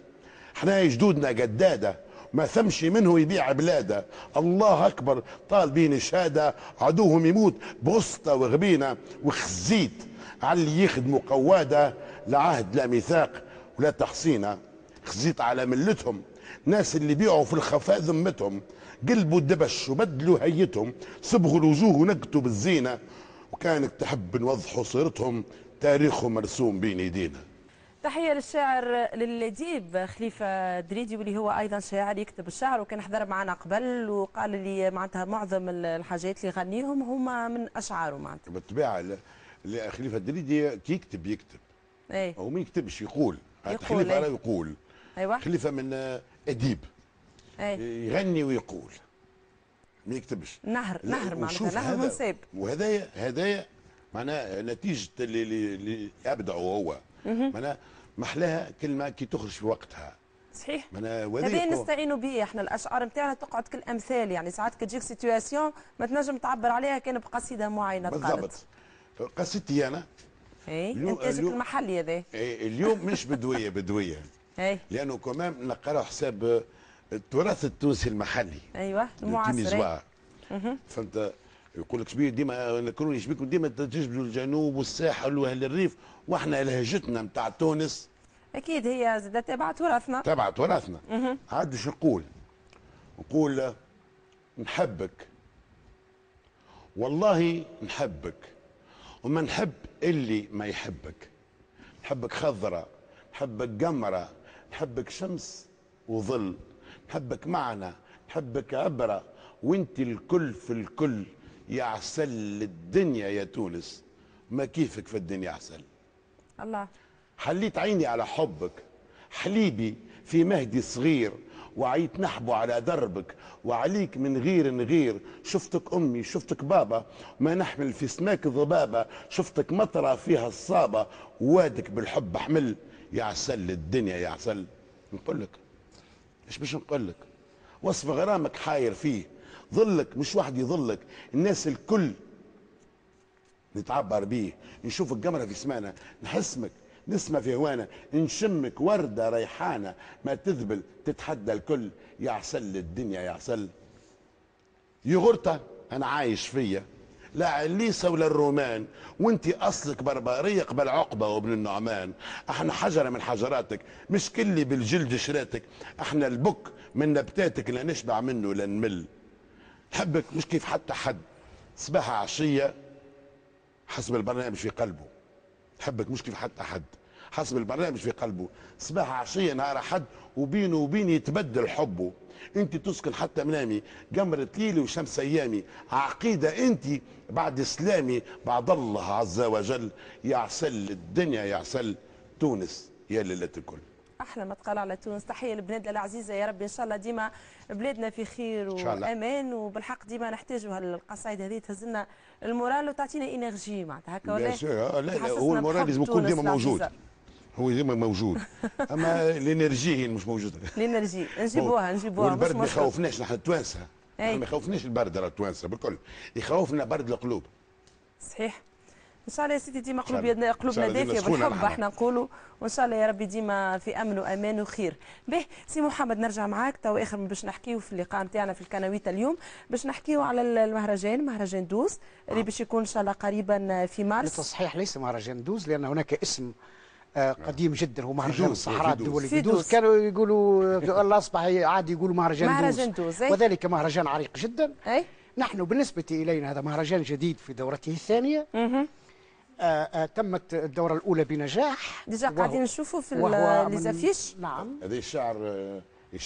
إحنا جدودنا قدادة ما ثمشي منه يبيع بلادة. الله أكبر طال بين شهادة عدوهم يموت بغسطه وغبينة وخزيت. على اللي يخدموا قوادة لا عهد لا ميثاق ولا تحصينة. خزيت على ملتهم. ناس اللي بيعوا في الخفاء ذمتهم قلبوا الدبش وبدلوا هيتهم صبغوا الوجوه ونكتوا بالزينة. وكانت تحب نوضحوا صورتهم تاريخهم مرسوم بين ايدينا تحية للشاعر للديب خليفة دريدي واللي هو أيضا شاعر يكتب الشعر. وكان حضر معنا قبل وقال لي معناتها معظم الحاجات اللي يغنيهم هما من أشعاره معناتها. ل- خليفه الدريدي كي يكتب يكتب. اي هو ما يكتبش يقول. يقول، خليفه إيه. يقول. أيوه. خليفة من أديب. أي. يغني ويقول. ما يكتبش. نهر نهر معناتها نهر منساب وهدايا هدايا معناها نتيجة اللي, اللي, يبدعه هو. معناها محلاها كلمة كي تخرج في وقتها. صحيح. معناها هذا. نستعينوا به إحنا الأشعار نتاعنا تقعد كالامثال يعني. ساعات كتجيك situation ما تنجم تعبر عليها كان بقصيدة معينة بالضبط. قصتي أنا. إي انتاجك المحلي هذا. اليوم مش بدوية بدوية. اي لأنه كمان نقرأ حساب التراث التونسي المحلي. أيوه المعاصر فهمت يقول لك شبيه ديما نكروني شبيكم ديما تجبدوا الجنوب والساحل وأهل الريف وإحنا لهجتنا نتاع تونس. أكيد هي زادت تبع تراثنا. تبع تراثنا. عاد شو نقول. نقول نحبك. والله نحبك. وما نحب اللي ما يحبك. نحبك خضرة نحبك قمرة نحبك شمس وظل نحبك معنا نحبك عبرة وانت الكل في الكل. يا عسل الدنيا يا تونس. ما كيفك في الدنيا عسل؟ الله. حليت عيني على حبك. حليبي في مهدي صغير وعيت نحبه على دربك. وعليك من غير نغير. شفتك أمي شفتك بابا. ما نحمل في سماك ضبابة. شفتك مطرة فيها الصابة. وادك بالحب حمل يا عسل الدنيا يا عسل نقول لك. إيش باش نقول لك؟ وصف غرامك حاير فيه. ظلك مش واحد يظلك الناس الكل نتعبر بيه. نشوفك قمرة في سمانة نحسمك نسمة في هوانا. نشمك وردة ريحانة ما تذبل تتحدى الكل. يا عسل الدنيا يا عسل يغرطة أنا عايش فيا. لا عليسة ولا الرومان وانت أصلك بربرية قبل عقبة وابن النعمان. أحنا حجرة من حجراتك مش كلي بالجلد شراتك أحنا البك من نبتاتك لا نشبع منه لا نمل. حبك مش كيف حتى حد. صباح عشية حسب البرنامج في قلبه. حبك مش كيف حتى حد. حسب البرنامج في قلبه. صباح عشية نهار حد وبينه وبين يتبدل حبه. انت تسكن حتى منامي قمرة ليلي وشمس ايامي. عقيدة انت بعد اسلامي بعد الله عز وجل. يا عسل الدنيا يا عسل تونس يا ليلة الكل. أحلى ما تقال على تونس. تحية لبلادنا العزيزة يا رب إن شاء الله ديما بلادنا في خير. وأمان. وبالحق ديما نحتاجوا هالقصايد هذه تهز لنا ال moral وتعطينا énergie معناتها هكا ولا؟ آه، لا لا هو ال moral لازم يكون ديما موجود. هو ديما موجود. <laughs> أما الـ énergie هي اللي مش موجودة. الـ énergie. نجيبوها نجيبوها مش والبرد ما يخوفناش نحن التوانسه ما يخوفناش البرد راه التوانسه بالكل. يخوفنا برد القلوب. صحيح. إن شاء الله يا سيدي ديما قلوب. يدنا قلوبنا دافية بالحب. إحنا نقولوا. وإن شاء الله يا ربي ديما في أمن وأمان وخير. باهي سي محمد نرجع معاك. تو آخر ما باش نحكيو في اللقاء نتاعنا في الكناويتا اليوم. باش نحكيو على المهرجان مهرجان دوس اللي باش يكون إن شاء الله قريبا في مارس. للتصحيح ليس مهرجان دوز لأن هناك اسم آه، قديم جدا هو مهرجان الصحراء. الدولي في دوز. كانوا يقولوا آه، الله أصبح عادي يقولوا مهرجان, مهرجان دوز، أي. وذلك مهرجان عريق جدا اي نحن بالنسبة إلينا هذا مهرجان جديد في دورته الثانية آه، آه، تمت الدورة الأولى بنجاح déjà قاعدين نشوفوا في les affiches نعم هذا الشعر آه،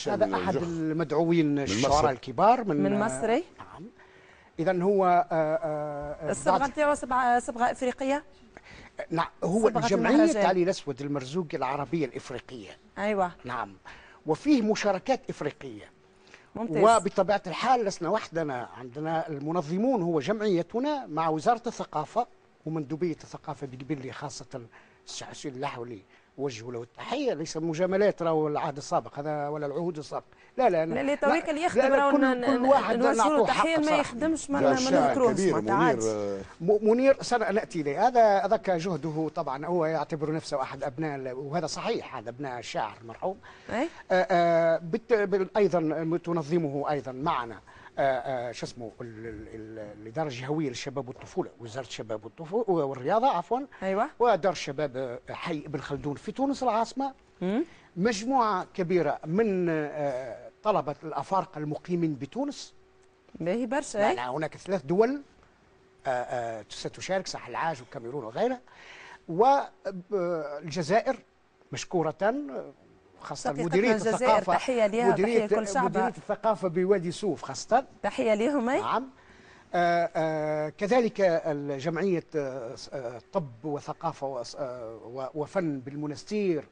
هذا أحد الجخ. المدعوين. الشعراء الكبار من من آه، مصر، أي. نعم إذا هو آه، آه، الصبغه بعض- نتاعو صبغه أفريقية نعم هو المهرجان. علي الأسود المرزوق العربية الإفريقية. أيوه. نعم. وفيه مشاركات إفريقية. ممتاز. وبطبيعة الحال لسنا وحدنا. عندنا المنظمون هو جمعيتنا مع وزارة الثقافة ومندوبية الثقافة بقبلي خاصة السي حسين اللحولي وجه له. التحية ليس مجاملات راهو العهد السابق هذا ولا العهود السابق. لا لا لا لا تويك اللي لا، يخدم لا، راهو كل, كل واحد له نعطوه تحيه حقه ما. يخدمش ما معناتها منير آه، منير سنأتي إليه. هذا هذاك جهده طبعا هو يعتبر نفسه أحد أبناء ال- وهذا صحيح أحد أبناء الشاعر المرحوم. أي. آه، آه، أيضا تنظمه أيضا معنا. شو اسمه ال- ال- ال- الاداره الجهوية للشباب والطفولة وزارة الشباب والطفوله والرياضة عفوا. أيوه. ودار الشباب آه، حي ابن خلدون في تونس العاصمة. مجموعة كبيرة من آه، طلبة الأفارقة المقيمين بتونس. باهي برشا معنا هناك ثلاث دول آه، آه، ستشارك ساحل العاج والكاميرون وغيرها. والجزائر مشكورة آه، خاصة مديرية الجزائر، الثقافة. تحية ليها، مديرية تحية لكل شعبها. مديرية الثقافة بوادي سوف خاصة. تحية ليهم أي؟ نعم. آه، آه، كذلك الجمعية آه، طب وثقافة وفن بالمنستير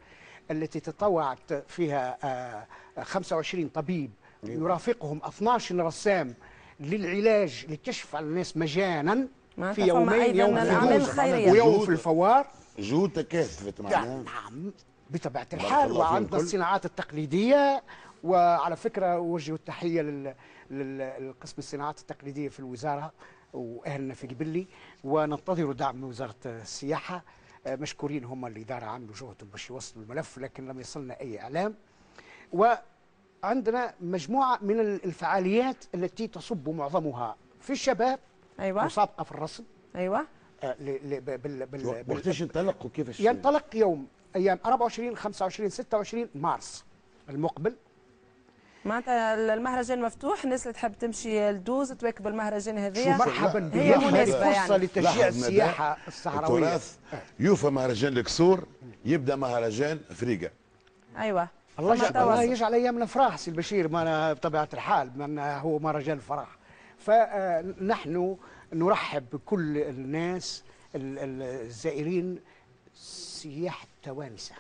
التي تطوعت فيها آه، 25 طبيب. يرافقهم 12 رسام للعلاج للكشف على الناس مجانا في يومين يوم في الخيرية. ويوم في الفوار. جهود تكاثفت معناها. نعم. بطبيعة بارك الحال وعندنا الكل. الصناعات التقليدية وعلى التحية لل- لل- للقسم الصناعات التقليدية في الوزارة وأهلنا في قبلي وننتظر دعم من وزارة السياحة. آه، مشكورين هم الإدارة عملوا جهدهم باش يوصلوا الملف لكن لم يصلنا أي إعلام. وعندنا مجموعة من الفعاليات التي تصب معظمها في الشباب أيوه. مسابقة في الرسم. أيوه. آه، ل- ل- بال- بال- بال- وقتاش انطلق وكيفاش؟ ينطلق يوم. أيام 24 25 26 مارس المقبل. معناتها المهرجان مفتوح الناس اللي تحب تمشي لدوز تواكب المهرجان هذايا. مرحبا بكم هي هذه مناسبة فرصة يعني. لتشجيع السياحة الصحراوية. التراث يوفى مهرجان الكسور يبدأ مهرجان أفريقيا. أيوه. الله يجعل الله. يجعل ايامنا فرح سي البشير ما أنا بطبيعة الحال من هو مهرجان الفرح. فنحن نرحب بكل الناس ال- ال- الزائرين سياح التوانسة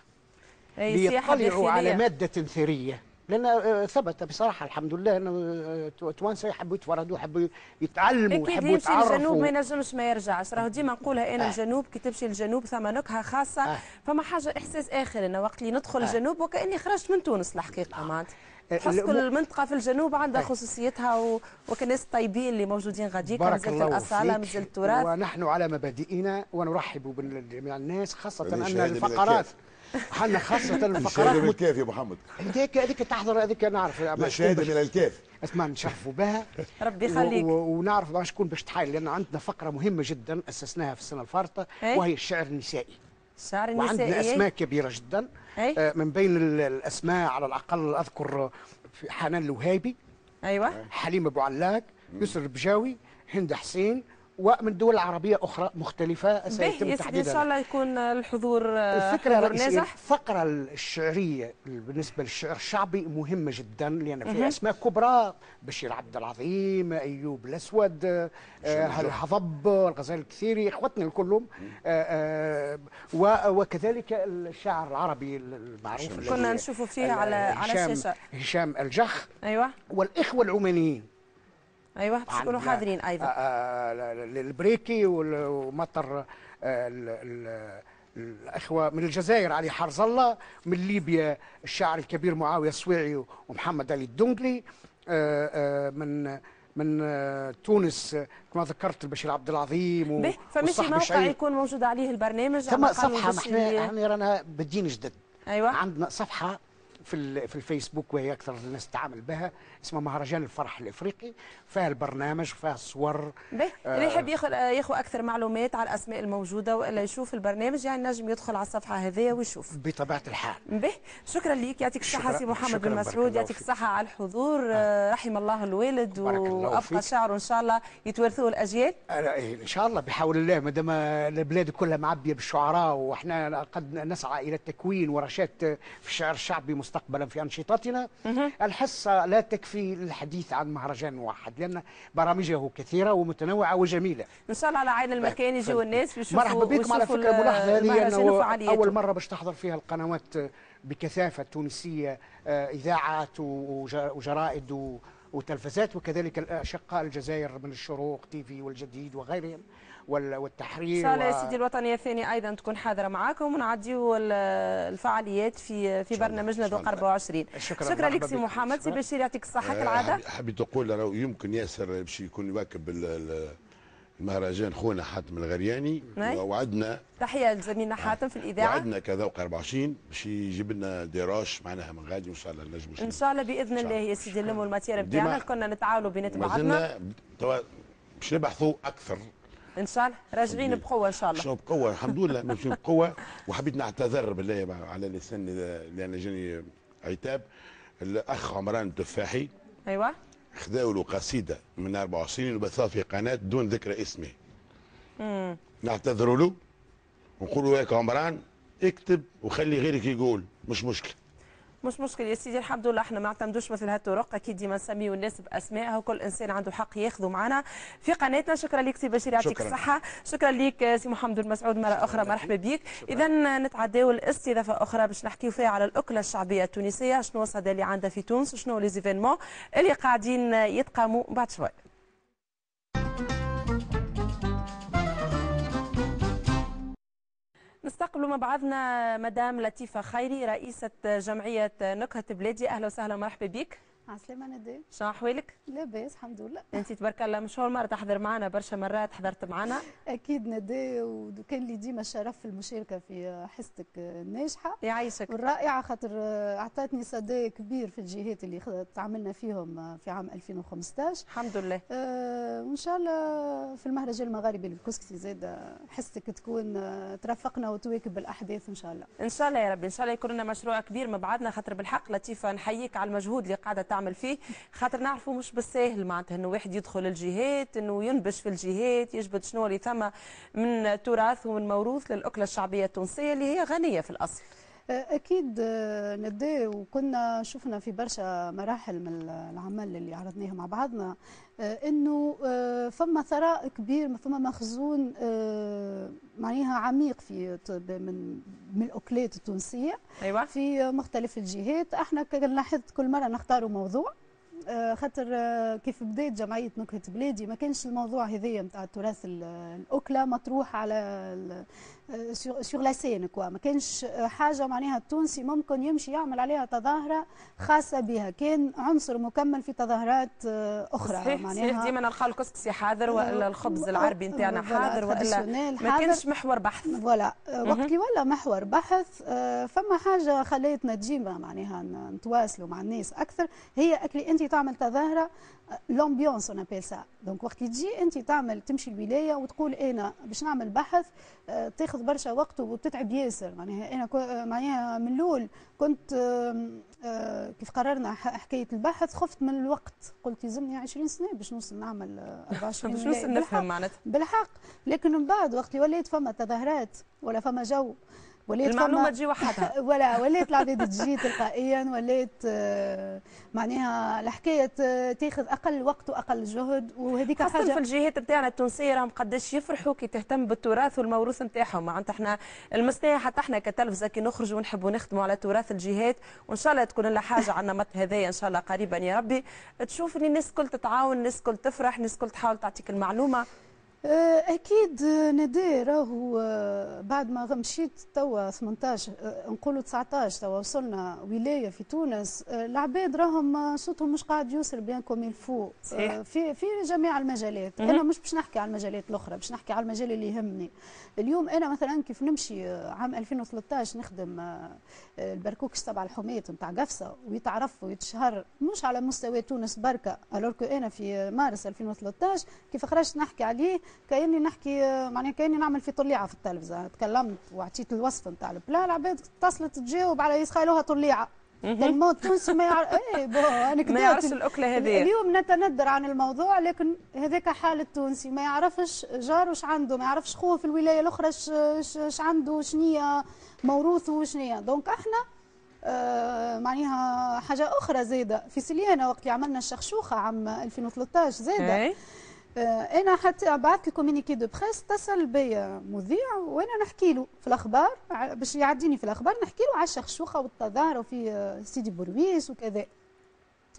أي سياحه ليطلعوا على مادة ثرية. لأن آه، ثبت بصراحة الحمد لله إنه آه، تو- توانسة يحبوا يتفردوا يحبوا يتعلموا أكيد يحبوا يمشي للجنوب يتعرفوا. ما ينجمش ما يرجعش راهو ديما نقولها أنا آه. الجنوب كي تمشي للجنوب ثم نكهه خاصة. آه. فما حاجة إحساس آخر إنه وقت اللي ندخل آه. الجنوب وكأني خرجت من تونس الحقيقة معناتها. آه، تحس الم- كل منطقه في الجنوب عندها آه. خصوصيتها و... وكناس طيبين اللي موجودين غاديك الله الأصالة مازال التراث. ونحن على مبادئنا ونرحب بجميع الناس أن شهادة الفقرات. حنا خاصة <laughs> الفقرات مت... بالكاف يا محمد. هذيك هذيك تحضر هذيك نعرف. لا شهادة من الكاف. اسمع نشرفوا بها. ربي يخليك. ونعرف باش شكون باش تحايل لأن عندنا فقرة مهمة جدا أسسناها في السنة الفارطة أي. وهي الشعر النسائي. الشعر وعندنا النسائي. أسماء كبيرة جدا. أي. آه، من بين ال- الأسماء على الأقل أذكر في حنان الوهيبي أيوه حليم أبو علاق يسر البجاوي هند حسين ومن دول عربية أخرى مختلفة به سيتم تحديدها. شاء الله يكون الحضور آه، الرئيسيه ناجح. الفقرة الشعرية بالنسبة للشعر الشعبي مهمة جدا لأن فيها أسماء كبرى بشير عبد العظيم أيوب الأسود آه، آه، الحضب الغزال الكثيري إخوتنا الكلهم آه، آه، وكذلك الشاعر العربي المعروف كنا نشوفوا فيها على على هشام- الشاشه هشام الجخ. أيوه. والإخوة العمانيين. أيوه باش يكونوا حاضرين أيضا ال- البريكي ومطر ال- ال- الإخوة من الجزائر علي حرز الله من ليبيا الشاعر الكبير معاوية السويعي ومحمد علي الدنقلي آه، آه، من من آه، تونس كما ذكرت البشير عبد العظيم و- والصاحب موقع. يكون موجود عليه البرنامج ثم صفحة إحنا رانا بادين جدد. أيوه. عندنا صفحة في في الفيسبوك وهي أكثر الناس تتعامل بها اسمها مهرجان الفرح الإفريقي. فيها البرنامج فيها الصور آه. اللي يحب ياخذ ياخذ أكثر معلومات على الأسماء الموجودة وإلا يشوف البرنامج يعني نجم يدخل على الصفحة هذه ويشوف. بطبيعة الحال. به شكرا لك يعطيك الصحة سي محمد بن مسعود يعطيك. الصحة على الحضور. آه، رحم الله الوالد وأبقى. شعره إن شاء الله يتوارثوه الأجيال. إيه، إن شاء الله بحول الله ما دام البلاد كلها معبية بالشعراء وإحنا قد نسعى إلى التكوين ورشات في الشعر الشعبي مستقبلا في أنشطتنا. الحصة لا تكفي للحديث عن مهرجان واحد لأن برامجه كثيرة ومتنوعة وجميلة. إن شاء الله على عين المكان يجوا الناس ويشوفوا مرحبا بكم على فكره ملاحظه هذه. أول مرة باش تحضر فيها القنوات بكثافة تونسية آه، إذاعات وج- وجرائد وتلفزات وكذلك الأشقاء الجزائر من الشروق تي في والجديد وغيرهم. والتحرير شاء الله و- يا سيدي الوطنيه الثانية أيضا تكون حاضرة معاكم ونعديو ال- الفعاليات في في برنامجنا ذوق الله. 24 شكراً، شكرا لك سي. محمد سي. بشير يعطيك الصحة آه، كالعادة حبي- حبيت تقول راهو يمكن ياسر باش يكون يواكب ال- ال- المهرجان خونا حاتم الغرياني نعم. ووعدنا تحية لزميلنا حاتم في الإذاعة وعدنا كذوق 24 باش يجيب لنا ديراش معناها من غادي وإن شاء الله نجموا إن شاء الله بإذن إن شاء الله. يا سيدي نلموا الماتير ديما- بتاعنا كنا نتعاونوا بينات بعضنا توا باش نبحثوا أكثر ان شاء الله راجعين بقوة إن شاء الله. شنو بقوه الحمد لله ماشي بقوه وحبيت نعتذر بالله على لسان لأن جاني عتاب. الأخ عمران التفاحي. أيوه. خذاوا له قصيدة من 24 وبثها في قناة دون ذكر اسمه. نعتذر له. ونقولوا ياك عمران اكتب وخلي غيرك يقول مش مشكلة. مش مشكل يا سيدي الحمد لله إحنا ما نعتمدوش مثل هالطرق. أكيد ديما نسميو الناس باسمائها وكل إنسان عنده حق ياخذوا معنا في قناتنا. شكرا لك سي بشير يعطيك. الصحة. شكرا لك سي محمد بن مسعود مرة أخرى مرحبا بك اذا نتعداو الاستضافه أخرى باش نحكيو فيها على الأكلة الشعبية التونسية. شنو الصدى اللي عندها في تونس؟ شنو les événements اللي قاعدين يتقاموا بعد شوي. نستقبل مع بعضنا مدام لطيفة خيري رئيسة جمعية نكهة بلادي. أهلا وسهلا ومرحبا بك. عسلامة ندى شنو أحوالك؟ لاباس الحمد لله. انت تبارك الله مش أول مرة تحضر معنا برشا مرات حضرت معنا. أكيد ندى وكان لي ديما الشرف في المشاركة في حصتك الناجحة. يعيشك والرائعة خاطر اعطتني صدى كبير في الجهات اللي تعاملنا فيهم في عام 2015 الحمد لله. آه، وإن شاء الله في المهرجان المغاربي للكسكسي زاد حصتك تكون آه، ترافقنا وتواكب الأحداث إن شاء الله. إن شاء الله يا ربي إن شاء الله يكون لنا مشروع كبير مع بعضنا خاطر بالحق لطيفة نحييك على المجهود اللي قاعدة تعمل فيه. خاطر نعرفوا مش بالساهل معناتها إنه واحد يدخل الجهات إنه ينبش في الجهات يجبد شنو اللي ثم من تراث ومن موروث للأكلة الشعبية التونسية اللي هي غنية في الأصل. أكيد ندى وكنا شفنا في برشا مراحل من العمل اللي عرضناه مع بعضنا إنه فما ثراء كبير فما مخزون معناها عميق في من من الأكلات التونسية أيوه. في مختلف الجهات. إحنا لاحظت كل مرة نختاروا موضوع خاطر كيف بدات جمعية نكهة بلادي ما كانش الموضوع هذايا نتاع التراث ال- الأكلة مطروح على سور لا سين كوا ما كانش آه، حاجة معناها التونسي ممكن يمشي يعمل عليها تظاهرة خاصة بها. كان عنصر مكمل في تظاهرات آه، أخرى صحيح صحيح. ديما نلقى الكسكسي حاضر والا الخبز العربي نتاعنا حاضر والا ما. كانش محور بحث. voilà. آه، وقت اللي ولا محور بحث آه، فما حاجة خليتنا ديما معناها نتواصلوا مع الناس أكثر. هي اكلي أنت تعمل تظاهرة l'ambiance on appelle ça donc وقت اللي تجي أنت تعمل تمشي الولاية وتقول أنا باش نعمل بحث آه، تاخذ برشا وقت وتتعب ياسر. معناها أنا آه، معناها من الأول كنت آه، كيف قررنا حكاية البحث خفت من الوقت. قلت يلزمني 20 سنة باش نوصل نعمل آه، 24 <laughs> باش. نوصل. نفهم معناتها. بالحق. لكن من بعد وقت اللي وليت فما تظاهرات ولا فما جو. وليت المعلومة تجي وحدها. <laughs> ولا <laughs> وليت العباد تجي تلقائيا وليت آه، معناها الحكاية تاخذ أقل وقت وأقل جهد وهذيك خاصة في حاجة الجهات نتاعنا التونسية راهم قداش يفرحوا كي تهتم بالتراث والموروث نتاعهم. معناتها إحنا المستيا حتى إحنا كتلفزة كي نخرجوا ونحبوا نخدموا على تراث الجهات وإن شاء الله تكون لنا حاجة على النمط هذايا إن شاء الله قريبا يا ربي. تشوف ان الناس كل تتعاون الناس كل تفرح الناس كل تحاول تعطيك المعلومة. آه، أكيد آه، ندى راهو آه، بعد ما مشيت توا 18 آه، نقولوا 19 توا وصلنا ولاية في تونس. آه، العباد راهم صوتهم مش قاعد يوصل bien comme il faut. في في جميع المجالات. أنا مش باش نحكي على المجالات الأخرى باش نحكي على المجال اللي يهمني. اليوم أنا مثلا كيف نمشي عام 2013 نخدم البركوكش تبع الحميات نتاع قفصة ويتعرف ويتشهر مش على مستوى تونس بركة الوغ أنا في مارس 2013 كيف خرجت نحكي عليه كأني نحكي معناها كأني نعمل في طليعة في التلفزة. تكلمت وعطيت الوصف نتاع الـ plat العباد اتصلت تجاوب على يسخيلوها طليعة. تلمو التونسي <laughs> ما يعرف إيه أنا ما يعرفش الأكلة هذه. اليوم نتندر عن الموضوع لكن هذاك حال التونسي ما يعرفش جاره إيش عنده. ما يعرفش خوه في الولاية الأخرى إيش عنده شنية موروثه وشنية. donc إحنا آه معناها حاجة أخرى زاده في سليانة وقت اللي عملنا الشخشوخة عام 2013 زاده إيه. أنا حتى بعثت الكومينيكي دو بريس اتصل بيا مذيع وأنا نحكي له في الأخبار باش يعديني في الأخبار نحكي له على الشخشوخه والتظاهره وفي آه، سيدي بورويس وكذا.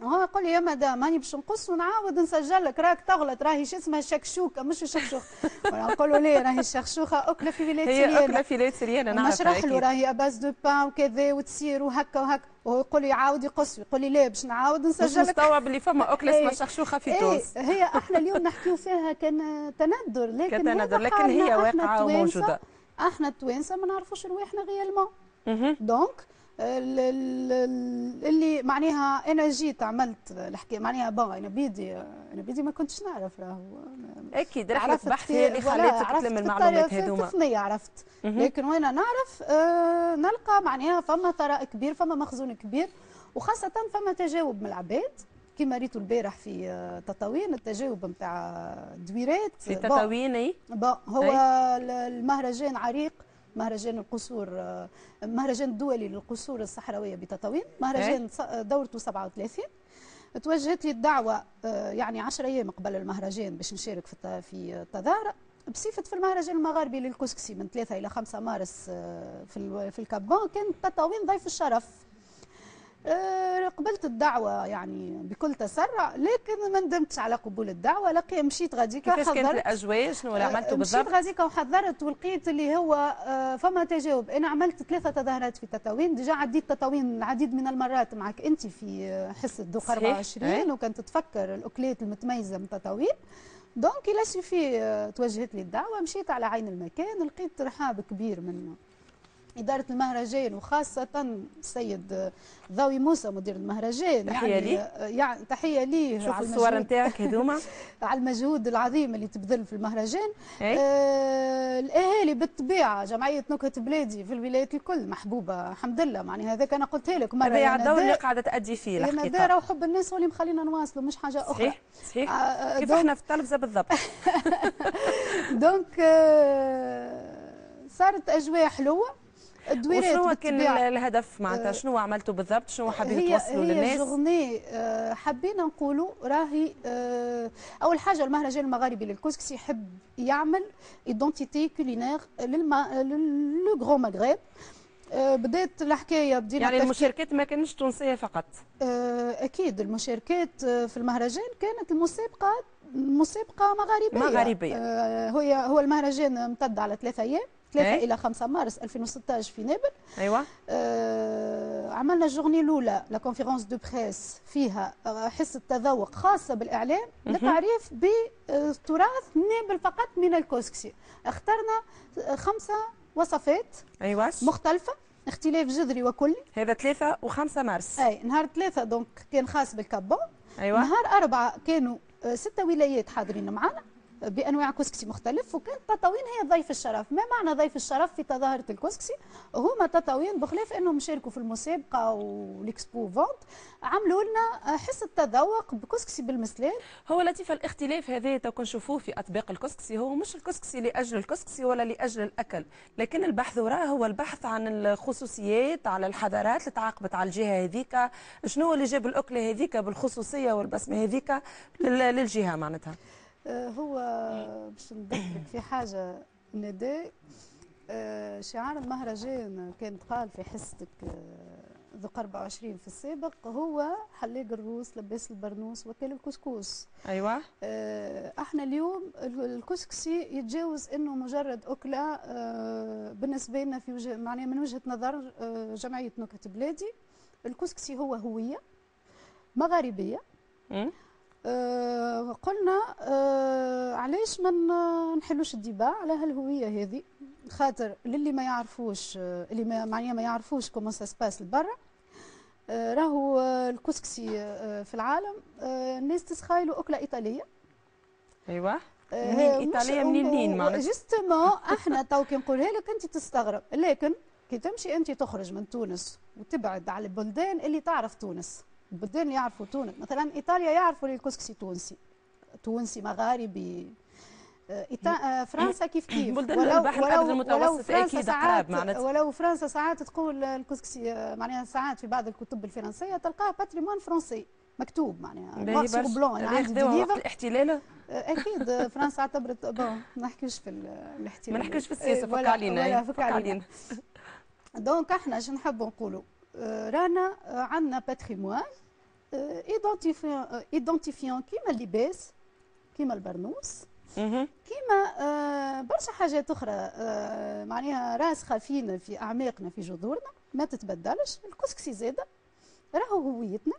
هو يقول لي يا مدام ماني باش نقص ونعاود نسجل لك راك تغلط راهي شو اسمها شكشوكه مش شخشوخه <laughs> وأنا نقول له ليه راهي الشخشوخه أكلة في ولايه هي سليانه أكلة في ولاية سليانة نعرفها نشرح له. راهي à base de pain وكذا وتصير وهكا وهكا وهو يقول لي عاود يقص يقول لي لا باش نعاود نسجل لك مستوعب اللي فما أكلة اسمها إيه. شخشوخه في تونس هي أحنا اليوم نحكيو فيها كان تندر لكن كتندر لكن هي واقعة وموجودة أحنا التوانسه ما نعرفوش رواحنا réellement مهم. donc اللي معناها أنا جيت عملت الحكاية معناها bon أنا بيدي أنا بيدي ما كنتش نعرف راهو. أكيد رحلة بحث هي اللي عرفت تلم المعلومات هذوما الثنية عرفت. لكن وأنا نعرف آه نلقى معناها فما ثراء كبير فما مخزون كبير وخاصة فما تجاوب من العباد. كما ريتوا البارح في آه، تطاوين التجاوب نتاع دويرات. في تطاوين؟ بون هو ال- المهرجان عريق. مهرجان القصور المهرجان الدولي للقصور الصحراوية بتطاوين مهرجان ص- دورته 37 توجهت لي الدعوة آه، يعني 10 أيام قبل المهرجان باش نشارك في الت- في التظاهرة بصفة في المهرجان المغاربي للكسكسي من 3 إلى 5 مارس آه، في في الكابون كان تطاوين ضيف الشرف. قبلت الدعوة يعني بكل تسرع لكن ما ندمتش على قبول الدعوة لقي مشيت غاديك كيفاش كانت الاجواء شنو عملته مشيت بالضبط؟ غاديكا وحضرت ولقيت اللي هو آه، فما تجاوب. أنا عملت ثلاثة تظاهرات في تطاوين. déjà عديت تطاوين العديد من المرات معك أنت في آه، حصة ذوق صحيح. 24 أي. وكنت تفكر الأكلات المتميزة من تطاوين. donc لا آه، توجهت لي الدعوه مشيت على عين المكان لقيت ترحاب كبير من إدارة المهرجان وخاصة السيد آه، ضوي موسى مدير المهرجان. تحية يعني ليه. آه، يعني تحية ليه شوف على الصور نتاعك هذوما. <laughs> على المجهود العظيم اللي تبذل في المهرجان. آه الأهالي بالطبيعة جمعية نكهة بلادي في الولايات الكل محبوبة الحمد لله. يعني هذاك أنا قلت لك مرة هذا الدور اللي قاعدة تأدي فيه يا الحقيقة. نداء وحب الناس هو اللي مخلينا نواصلوا مش حاجة أخرى. صحيح صحيح. آه، كيف donc- إحنا في التلفزة بالضبط؟ <laughs> donc آه صارت أجواء حلوة. الدويرات وشنو كان. الهدف معناتها؟ آه، شنو عملتوا بالضبط؟ شنو حابين هي توصلوا هي للناس؟ journée آه، حبينا نقولوا راهي آه، أول حاجة المهرجان المغاربي للكسكسي يحب يعمل identité culinaire لل le grand Maghreb. بدات الحكاية بدينا يعني التفكير- المشاركات ما كانتش تونسية فقط؟ أكيد المشاركات في المهرجان كانت المسابقه مسابقة مغاربية. مغاربية. آه، هو هو المهرجان امتد على ثلاثة أيام. ثلاثة إيه. إلى 5 مارس 2016 في نابل أيوه. آه، عملنا ال journée الأولى la conférence de presse فيها آه، حصه تذوق خاصة بالإعلام للتعريف بتراث نابل فقط من الكسكسي اخترنا آه، خمسة وصفات أيوه. مختلفة اختلاف جذري وكلي. هذا ثلاثة وخمسة مارس. أي نهار ثلاثة donc كان خاص بال Cap Bon أيوه. نهار أربعة كانوا آه، ستة ولايات حاضرين معنا. بأنواع كسكسي مختلف وكان تطاوين هي ضيف الشرف. ما معنى ضيف الشرف في تظاهرة الكسكسي؟ هما تطاوين بخلاف أنهم شاركوا في المسابقة وال expo-vente عملوا لنا حصة تذوق بكسكسي بالمسلان هو لطيف الاختلاف هذا تو كنشوفوه في أطباق الكسكسي. هو مش الكسكسي لأجل الكسكسي ولا لأجل الأكل لكن البحث وراه هو البحث عن الخصوصيات على الحضارات اللي تعاقبت على الجهة هذيك شنو اللي جاب الأكلة هذيك بالخصوصية والبسمة هذيك لل- للجهة معناتها. هو باش نذكرك في حاجة نداء آه، شعار المهرجان كان قال في حصتك آه، ذوق 24 في السابق هو حلاق الروس لباس البرنوس وكيل الكسكس. أيوه. آه، إحنا اليوم ال- الكسكسي يتجاوز إنه مجرد أكلة بالنسبة لنا في وجه معناها من وجهة نظر جمعية نكهة بلادي. الكسكسي هو هوية مغاربية. آه، قلنا آه، علاش ما نحلوش ال débat؟ على هالهويه هذه؟ خاطر للي ما يعرفوش آه، اللي ما معناها ما يعرفوش comment ça se passe لبرا آه، راهو الكسكسي في العالم الناس تتخيلوا أكلة إيطالية. آه، منين؟ إيطاليا منين؟ لين معناتها؟ justement <laughs> أحنا تو كي نقولها لك أنت تستغرب. لكن كي تمشي أنت تخرج من تونس وتبعد على البلدان اللي تعرف تونس. اللي يعرفوا تونس. مثلا إيطاليا يعرفوا الكسكسي تونسي. تونسي مغاربي. آه، إيتا... آه، فرنسا كيف <coughs> كيف؟ بلدان البحر الأبيض المتوسط ساعات أقرب معناتها. ولو فرنسا ساعات تقول الكسكسي آه، معناها ساعات في بعض الكتب الفرنسية تلقاه patrimoine فرنسي مكتوب معناها. noir sur. blanc عندي وقت الاحتلال. أكيد فرنسا اعتبرت bon ما نحكيش في ال- الاحتلال. ما نحكيش في السياسة فك علينا ولا فك علينا. donc <laughs> إحنا شنو نحبوا نقولوا؟ رانا عندنا patrimoine identifiant identifiant كيما اللباس كيما البرنوس. كيما برشا حاجات أخرى آه، معناها راسخه فينا في أعماقنا في جذورنا ما تتبدلش الكسكسي زاده راهو هويتنا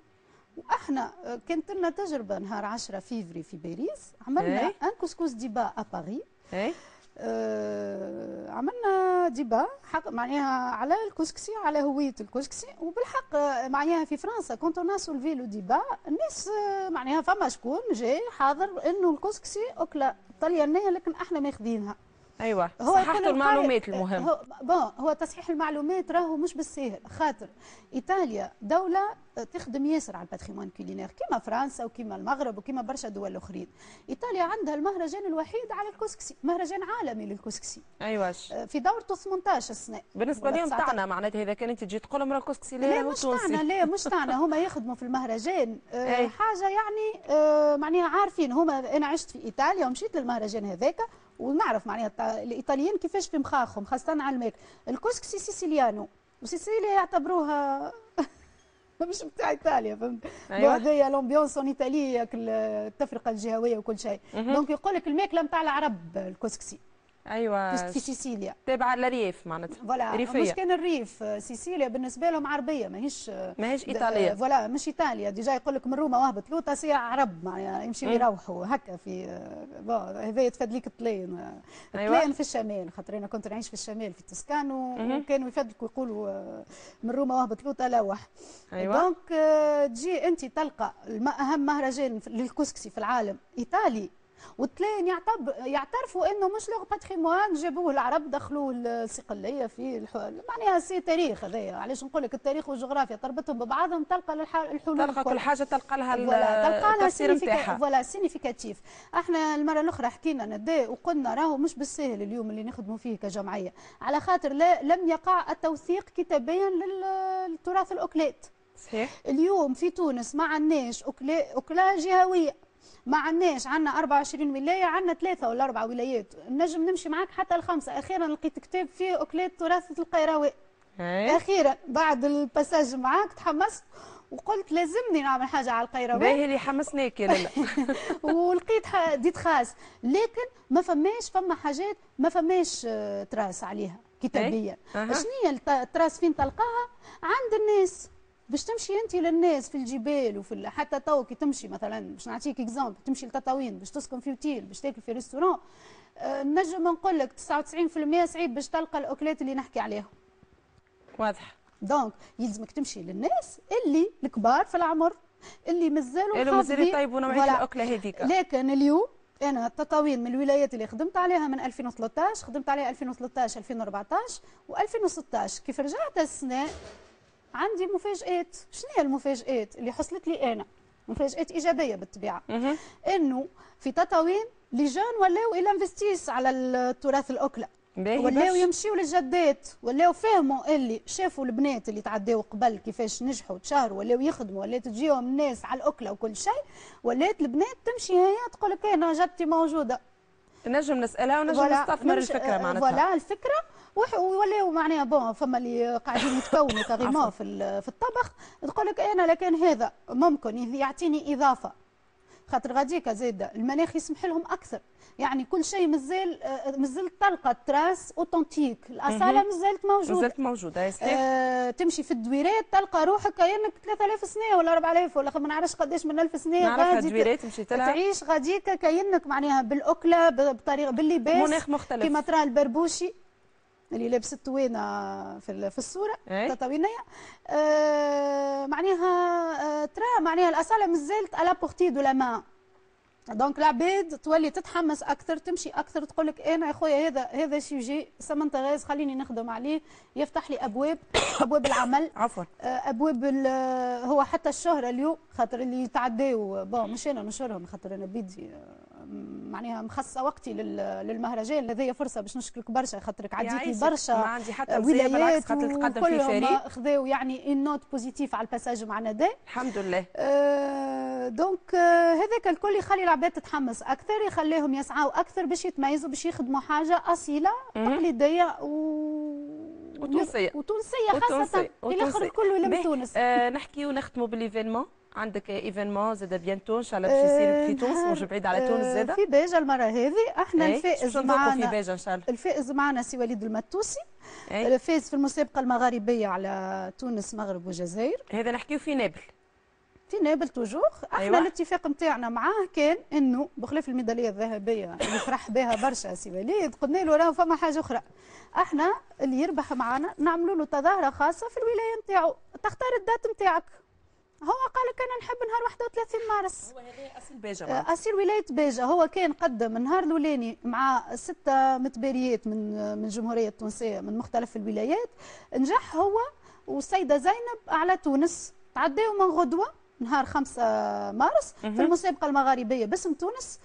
وإحنا آه، كانت لنا تجربة نهار 10 فيفري في باريس عملنا. un couscous débat à Paris آه، عملنا débat حق معناها على الكسكسي على هوية الكسكسي وبالحق معناها في فرنسا كنت الناس soulevé le débat الناس آه، معناها فما شكون جاي حاضر إنه الكسكسي أكلة طليانيه لكن إحنا ماخذينها. أيوه هو صححتوا المعلومات المهم هو bon هو تصحيح المعلومات راهو مش بالساهل خاطر إيطاليا دولة تخدم ياسر على ال patrimoine culinaire كيما فرنسا وكيما المغرب وكيما برشا دول أخرين. إيطاليا عندها المهرجان الوحيد على الكسكسي مهرجان عالمي للكسكسي أيوه. في دورته 18 سنه بالنسبة لهم 19. تاعنا معناتها إذا كان انت تجي تقول لهم الكسكسي لا لا مش تاعنا لا مش تاعنا <laughs> هما يخدموا في المهرجان آه. حاجة يعني آه معناها عارفين. هما أنا عشت في إيطاليا ومشيت للمهرجان هذاك ونعرف معناها الإيطاليين كيفاش في مخاخهم خاصة على الماك. الكسكسي siciliano وسيسيليا يعتبروها <laughs> مش بتاع إيطاليا فهمت؟ أيوة. هذايا l'ambiance en Italie كل- التفرقة الجهوية وكل شيء. donc يقول لك الماكله نتاع العرب الكسكسي أيوه. في سيسيليا. تابعة للريف معناتها. voilà مش كان الريف سيسيليا بالنسبة لهم عربية ماهيش ماهيش إيطالية. voilà مش إيطاليا. déjà يقول لك من روما وهبط لوطا c'est عرب معناها يمشيو مم. يروحوا هكا في هذا يتفاد ليك الطلين. أيوة. الطلين في الشمال خاطر أنا كنت نعيش في الشمال في تسكان و- مهم. وكانوا يفدلكوا يقولوا آه، من روما وهبط لوطا لوح أيوه. دونك آه، تجي أنت تلقى أهم مهرجان للكسكسي في العالم إيطالي. يعتب يعترفوا إنه مش لغة باتريموان جابوه العرب دخلوه الصقليه في الح... معناها سي تاريخ هذايا. علاش نقول لك التاريخ والجغرافيا؟ تربطهم ببعضهم تلقى الح- الحلول تلقى. كل حاجة تلقى لها تلقى لها التفسير significa- نتاعها. voilà significatif إحنا المرة الأخرى حكينا نداء وقلنا راهو مش بالسهل اليوم اللي نخدموا فيه كجمعية. على خاطر لا لم يقع التوثيق كتابيا لل- للتراث الأكلات. صحيح. اليوم في تونس ما عندناش أكلا أكلة جهوية ما عندناش عندنا 24 ولاية عندنا ثلاثة ولا أربع ولايات. نجم نمشي معاك حتى الخمسة. أخيرا لقيت كتاب فيه أكلات تراث القيروان. اي أخيرا بعد ال passage معاك تحمست وقلت لازمني نعمل حاجة على القيروان. باهي اللي حمسناك يا لالا <laughs> ولقيت ديتاي خاص. لكن ما فماش فما حاجات ما فماش آه، traces عليها كتابيا. أها. شنو هي الت- ال traces فين تلقاها؟ عند الناس. باش تمشي انت للناس في الجبال وفي ال- حتى تو كي تمشي مثلا باش نعطيك exemple تمشي لتطاوين باش تسكن في اوتيل باش تاكل في restaurant آه، نجم نقول لك 99% صعيب باش تلقى الأكلات اللي نحكي عليهم واضح. donc يلزمك تمشي للناس اللي الكبار في العمر اللي مازالوا اللي مازال حافظين- يطيبوا نوعية. الأكلة هذيك. لكن اليوم أنا التطاوين من الولايات اللي خدمت عليها من 2013 خدمت عليها 2013 2014 و2016 كيف رجعت السنة؟ عندي مفاجآت. شنو هي المفاجآت اللي حصلت لي أنا؟ مفاجآت إيجابية بالطبيعة. إنه في تطاوين les jeunes ولاو ils investissent على التراث الاكله ولاو. يمشيو للجدات. ولاو فهموا اللي شافوا البنات اللي تعداو قبل كيفاش نجحوا وتشهروا ولاو يخدموا. ولات تجيهم الناس على الاكله وكل شيء. ولات البنات تمشي هي تقول لك أنا جدتي موجودة. نجم نسألها ونجم نستثمر الفكرة آه، معناتها. voilà الفكرة ويوليو معناها bon فما اللي قاعدين يتكونوا <laughs> carrément في في الطبخ. تقول لك أنا لكن هذا ممكن يعطيني إضافة. خاطر غاديكا زاده المناخ يسمح لهم أكثر. يعني كل شيء مازال آه، مازال تلقى traces authentiques. الأصالة مازالت موجودة. مازالت موجودة آه، تمشي في الدويرات تلقى روحك كأنك 3000 سنة ولا 4000 ولا ما نعرفش قداش من 1000 سنة غادي ت- دويرات مشيت لها تعيش غاديكا كأنك معناها بالأكلة بطريقه باللباس. مناخ مختلف. كيما ترى البربوشي. اللي لابس التوينه في في الصورة أي. تطاوينية. آه معناها آه ترى معناها الأصالة مازالت على portée de la main donc العباد تولي تتحمس أكثر تمشي أكثر تقول لك أنا يا خويا هذا هذا سوجي سمنت غاز خليني نخدم عليه. يفتح لي أبواب <coughs> أبواب العمل. عفوا. آه، أبواب هو حتى الشهره اليوم خاطر اللي يتعداو. bon مش أنا نشرهم خاطر أنا بيدي آه، معناها مخصصة وقتي لل- للمهرجان هذه فرصة باش نشكرك برشا خاطرك عديتي. برشا ما عندي حتى ولايات خاطر تقدم في فريق خذاو يعني une note positive على ال passage مع ندى الحمد لله آه، donc آه، هذاك الكل يخلي العباد تتحمس أكثر يخليهم يسعوا أكثر باش يتميزوا باش يخدموا حاجة أصيلة. تقليدية و... وتونسية. وتونسية خاصة وتونسية. الآخر وتونسية. كله باهي، تونس آه نحكي ونختموا بال événement عندك événement زاد bientôt إن شاء الله باش يصير في تونس نهار- مش بعيد على تونس آه، زاد في باجه المرة هذه. أحنا باش الفائز نذوقوا في معنا باجه إن شاء الله؟ الفائز معنا سي وليد المتوسي. أي. الفائز في المسابقة المغاربية على تونس مغرب والجزائر. هذا نحكيو في نابل. في نابل toujours. أحنا أيوة. الاتفاق نتاعنا معاه كان إنه بخلاف الميدالية الذهبية اللي فرح بها برشا سي وليد قلنا له راهو فما حاجة أخرى. أحنا اللي يربح معنا نعملوا له تظاهرة خاصة في الولاية نتاعو تختار الدات نتاعك هو قال لك أنا نحب نهار 31 مارس. هو هذا اصل باجه. آه، أسير ولاية باجة هو كان قدم النهار الأولاني مع ستة متباريات من من الجمهورية التونسية من مختلف الولايات. نجح هو والسيدة زينب على تونس. تعداو من غدوة نهار 5 مارس في مهم. المسابقة المغاربية باسم تونس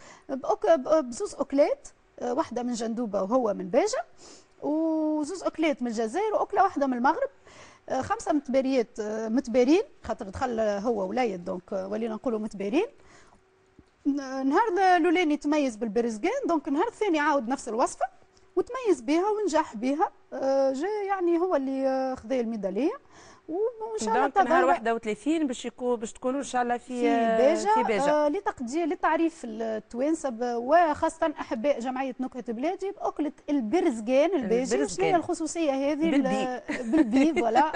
بزوز أكلات آه، واحدة من جندوبة وهو من باجة وزوز أكلات من الجزائر وأكلة واحدة من المغرب. آه، خمسة متباريات آه، متبارين خاطر دخل هو ولايد donc آه، ولينا نقولوا متبارين نهار الاولاني تميز بالبرزقان donc النهار الثاني عاود نفس الوصفة وتميز بها ونجح بها. جا يعني هو اللي خذا الميدالية. وإن شاء الله donc نهار تظهر 31 باش يكون باش تكونوا إن شاء الله في في باجة, في باجة. آه لتقدير لتعريف التوانسة وخاصة أحباء جمعية نكهه بلادي بأكلة البرزقان الباجي البرزقان. الخصوصية هذه؟ بالبي. ال- <laughs> بالبي. voilà.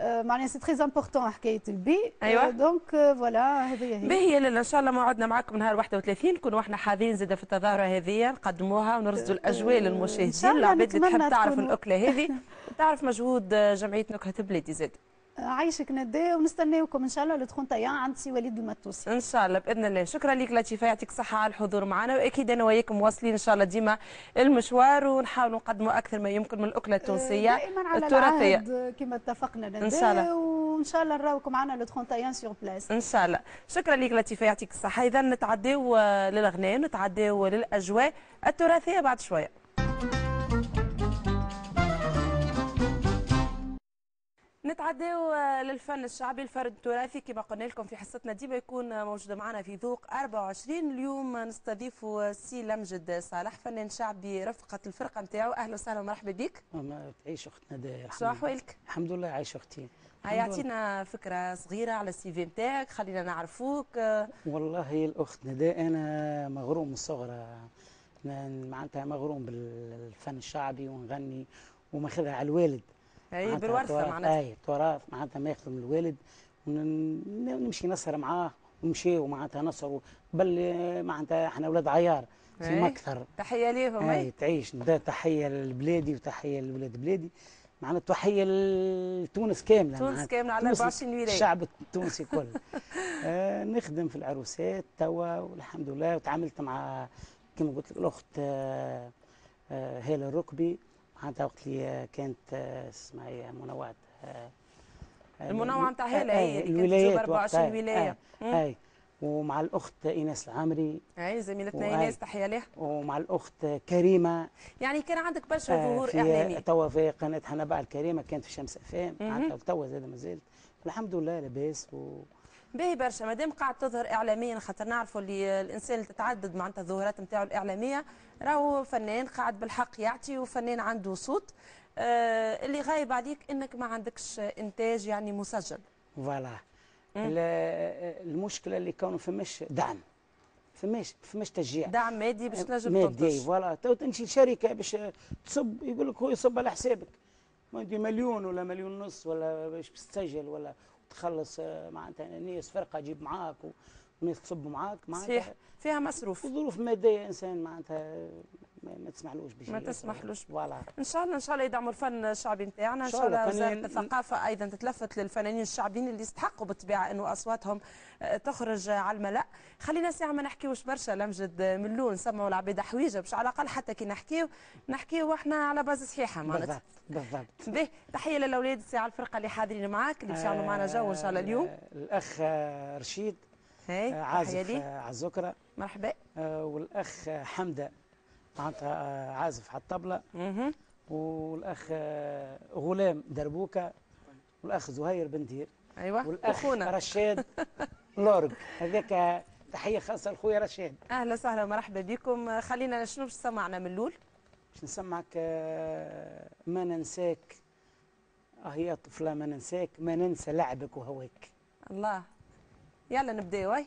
آه معناها c'est très important حكاية البي. أيوة. آه donc آه، voilà هذه هي. باهي لالا إن شاء الله موعدنا معكم نهار 31 نكونوا إحنا حاضرين زاده في التظاهرة هذه نقدموها ونرصدوا الأجواء إن شاء للمشاهدين. العباد اللي تحب تعرف الأكلة هذه <laughs> تعرف مجهود جمعية نكهه بلادي زاد. عايشك ندى ونستناوكم إن شاء الله les Tunisiens عند سي وليد المتوسي إن شاء الله بإذن الله. شكرا لك لطيفة يعطيك الصحه على الحضور معنا. وأكيد أنا وياكم واصلين إن شاء الله ديما المشوار ونحاولوا نقدموا أكثر ما يمكن من الأكلة التونسية. دائما على التراثية. كما اتفقنا إن شاء الله. وإن شاء الله نراوكم معنا لو تكون طيان sur place إن شاء الله. شكرا لك لطيفة يعطيك الصحة. اذا نتعداو آه، للاغنيه نتعداو للأجواء التراثية بعد شوية. نتعداو للفن الشعبي الفن التراثي. كما قلنا لكم في حصتنا ديما يكون موجود معنا في ذوق 24 اليوم نستضيف سي لمجد صالح فنان شعبي رفقة الفرقة نتاعو. أهلا وسهلا ومرحبا بك. ما تعيش أختنا داير شو أحوالك؟ الحمد لله عايش أختي. يعطينا فكرة صغيرة على ال CV نتاعك خلينا نعرفوك. والله الأخت نداء أنا مغروم من الصغرى معناتها مغروم بالفن الشعبي ونغني وماخذها على الوالد. هي معناتها بالورثة معناتها أي تراث معناتها ماخذه من الوالد ونمشي نسهر معاه ونمشي ومعناتها نسهر بل معناتها إحنا أولاد عيار في أي. مكثر تحية ليهم اي أي. تعيش تحية لبلادي وتحية لولاد بلادي معناتها تحية لتونس كاملة تونس معناتها. كاملة على تونس 24 ولاية الشعب التونسي كله <laughs> آه نخدم في العروسات توا والحمد لله وتعاملت مع كما قلت لك الأخت آه آه هالة الركبي معناتها وقت اللي كانت آه اسمها إيه، منوعة آه آه، المنوعة نتاع هاله هي اللي كانت الولايات تجوب 24 وقتها. ولاية. آه ومع الأخت إيناس العامري أي زميلتنا. إيناس تحية لها ومع الأخت كريمة. يعني كان عندك برشا ظهور إعلامي. توا في قناة حنبع الكريمة كانت في شمس افام. معناتها توا زاد ما زالت. الحمد لله لاباس و... باهي برشا. مادام قاعد تظهر اعلاميا خاطر نعرفوا اللي الإنسان اللي تتعدد معناتها الظهورات نتاعو الإعلامية راهو فنان قاعد بالحق يعطي وفنان عنده صوت. آه اللي غايب عليك إنك ما عندكش إنتاج يعني مسجل. voilà. المشكلة اللي كانوا فماش دعم. فماش فماش تشجيع. دعم مادي باش تنجم مادي voilà. تو تمشي شركه باش تصب يقول لك هو يصب على حسابك. ما يدي مليون ولا مليون ونص ولا باش تسجل ولا تخلص آه، معناتها ناس فرقة تجيب معاك وناس تصب معاك معناتها صحيح. فيها مصروف. وظروف ماديه إنسان معناتها ما, ما تسمحلوش باش ما تسمحلوش. voilà. إن شاء الله إن شاء الله يدعموا الفن الشعبي نتاعنا إن شاء الله. وزارة الثقافة أيضا تتلفت للفنانين الشعبيين اللي يستحقوا بالطبيعة إنه أصواتهم آه، تخرج على الملأ. خلينا ساعة ما نحكيوش برشا لمجد ملون نسمعوا العباد حويجة باش على الأقل حتى كي نحكيو نحكيو إحنا على base صحيحة معناتها. بالضبط بالضبط. تحية للأولاد ساعة الفرقة اللي حاضرين معاك اللي باش يعملوا معنا جو إن شاء الله اليوم. آه، الأخ رشيد. عازف لي آه، على الزكرة. مرحبا. آه، والأخ آه، حمدة معناتها آه، عازف على الطبلة. والأخ آه، غلام دربوكة. والأخ زهير بندير أيوه والأخ أخونا. رشاد لورج. هذاك تحية خاصة لخويا رشاد. أهلا وسهلا ومرحبا بكم. آه، خلينا شنو باش سمعنا من الأول؟ باش نسمعك آه، ما ننساك. آه يا طفلة ما ننساك. ما ننسى لعبك وهواك. الله. يلا نبداو هاي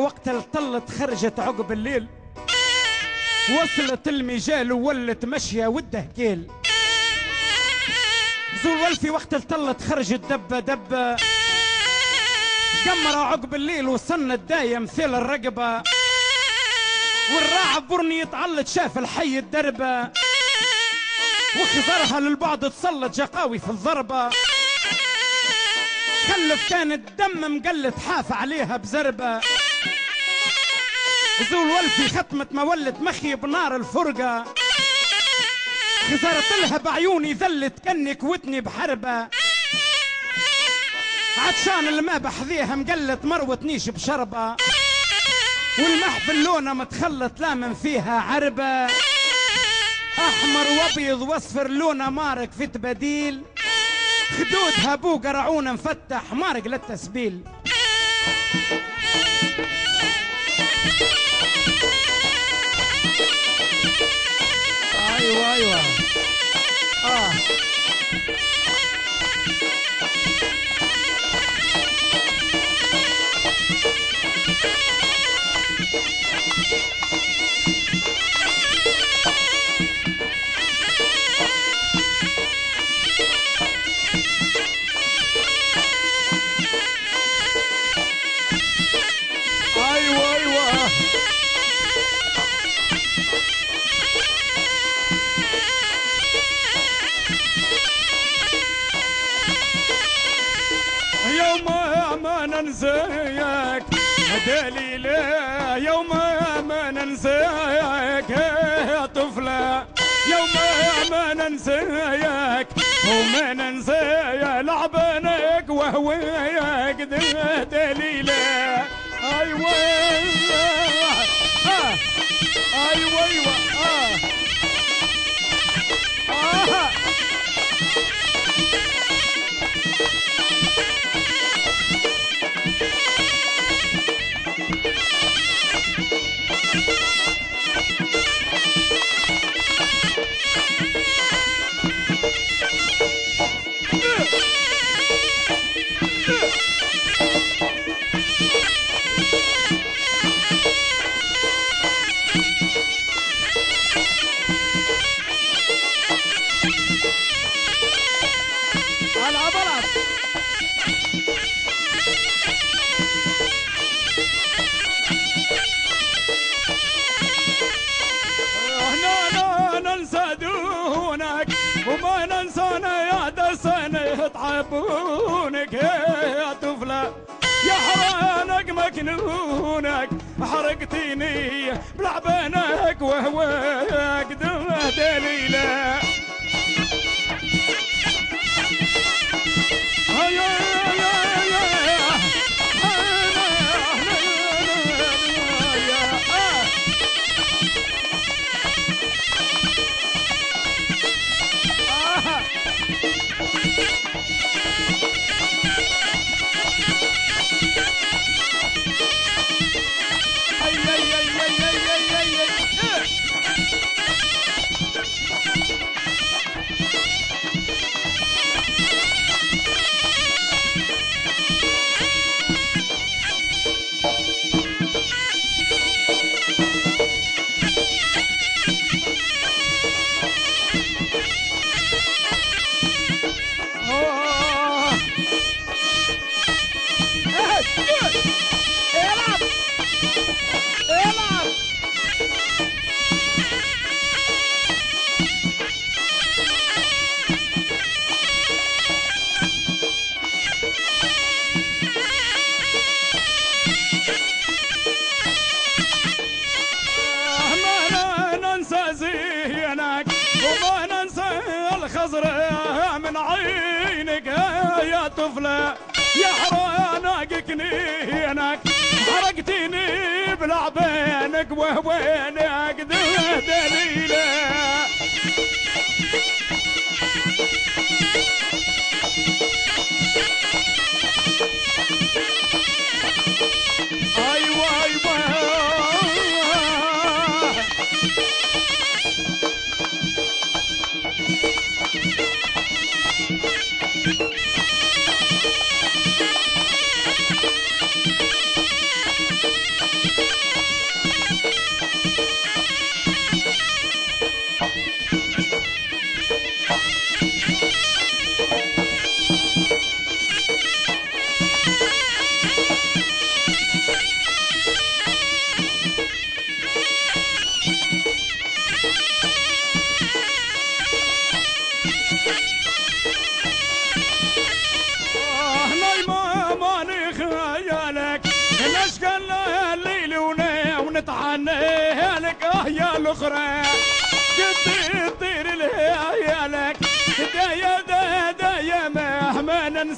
وقت الطلت خرجت عقب الليل. وصلت المجال وولت مشية والدهكيل زول والفي وقت الطلت خرجت دبة دبة. قمرة عقب الليل وصلنا الداية مثل الرقبة. والراعب برني يتعلق شاف الحي الدربة. وخزرها للبعد تصلت جقاوي في الضربة. خلف كان الدم مقلت حاف عليها بزربة. زول والفي ختمت ما ولت مخي بنار الفرقة. خزرت لها بعيوني ذلت كني كوتني بحربة. عطشان الماء بحذيها مقلت مروتنيش بشربة. والمحفل لونه متخلط لامن فيها عربة. أحمر وأبيض وأصفر لونة مارق في تبديل. خدودها بو قرعون مفتح مارق للتسبيل. أيوه أيوه آه أيوه ننساك دليل يوم ما ننساك يا طفلة يوم ما ننساك وما ننسى لعبنك وهواك دليل أيوه آه. أيوه أيوه آه آه. دسنا يتعبونك يا طفلة يا حرانك ما جنونك حرقتيني بلعبانك وهواك دمه دليله يا طفلة يا حرانك كنينك حرقتني بلعبانك وهوانك دليلة أيوه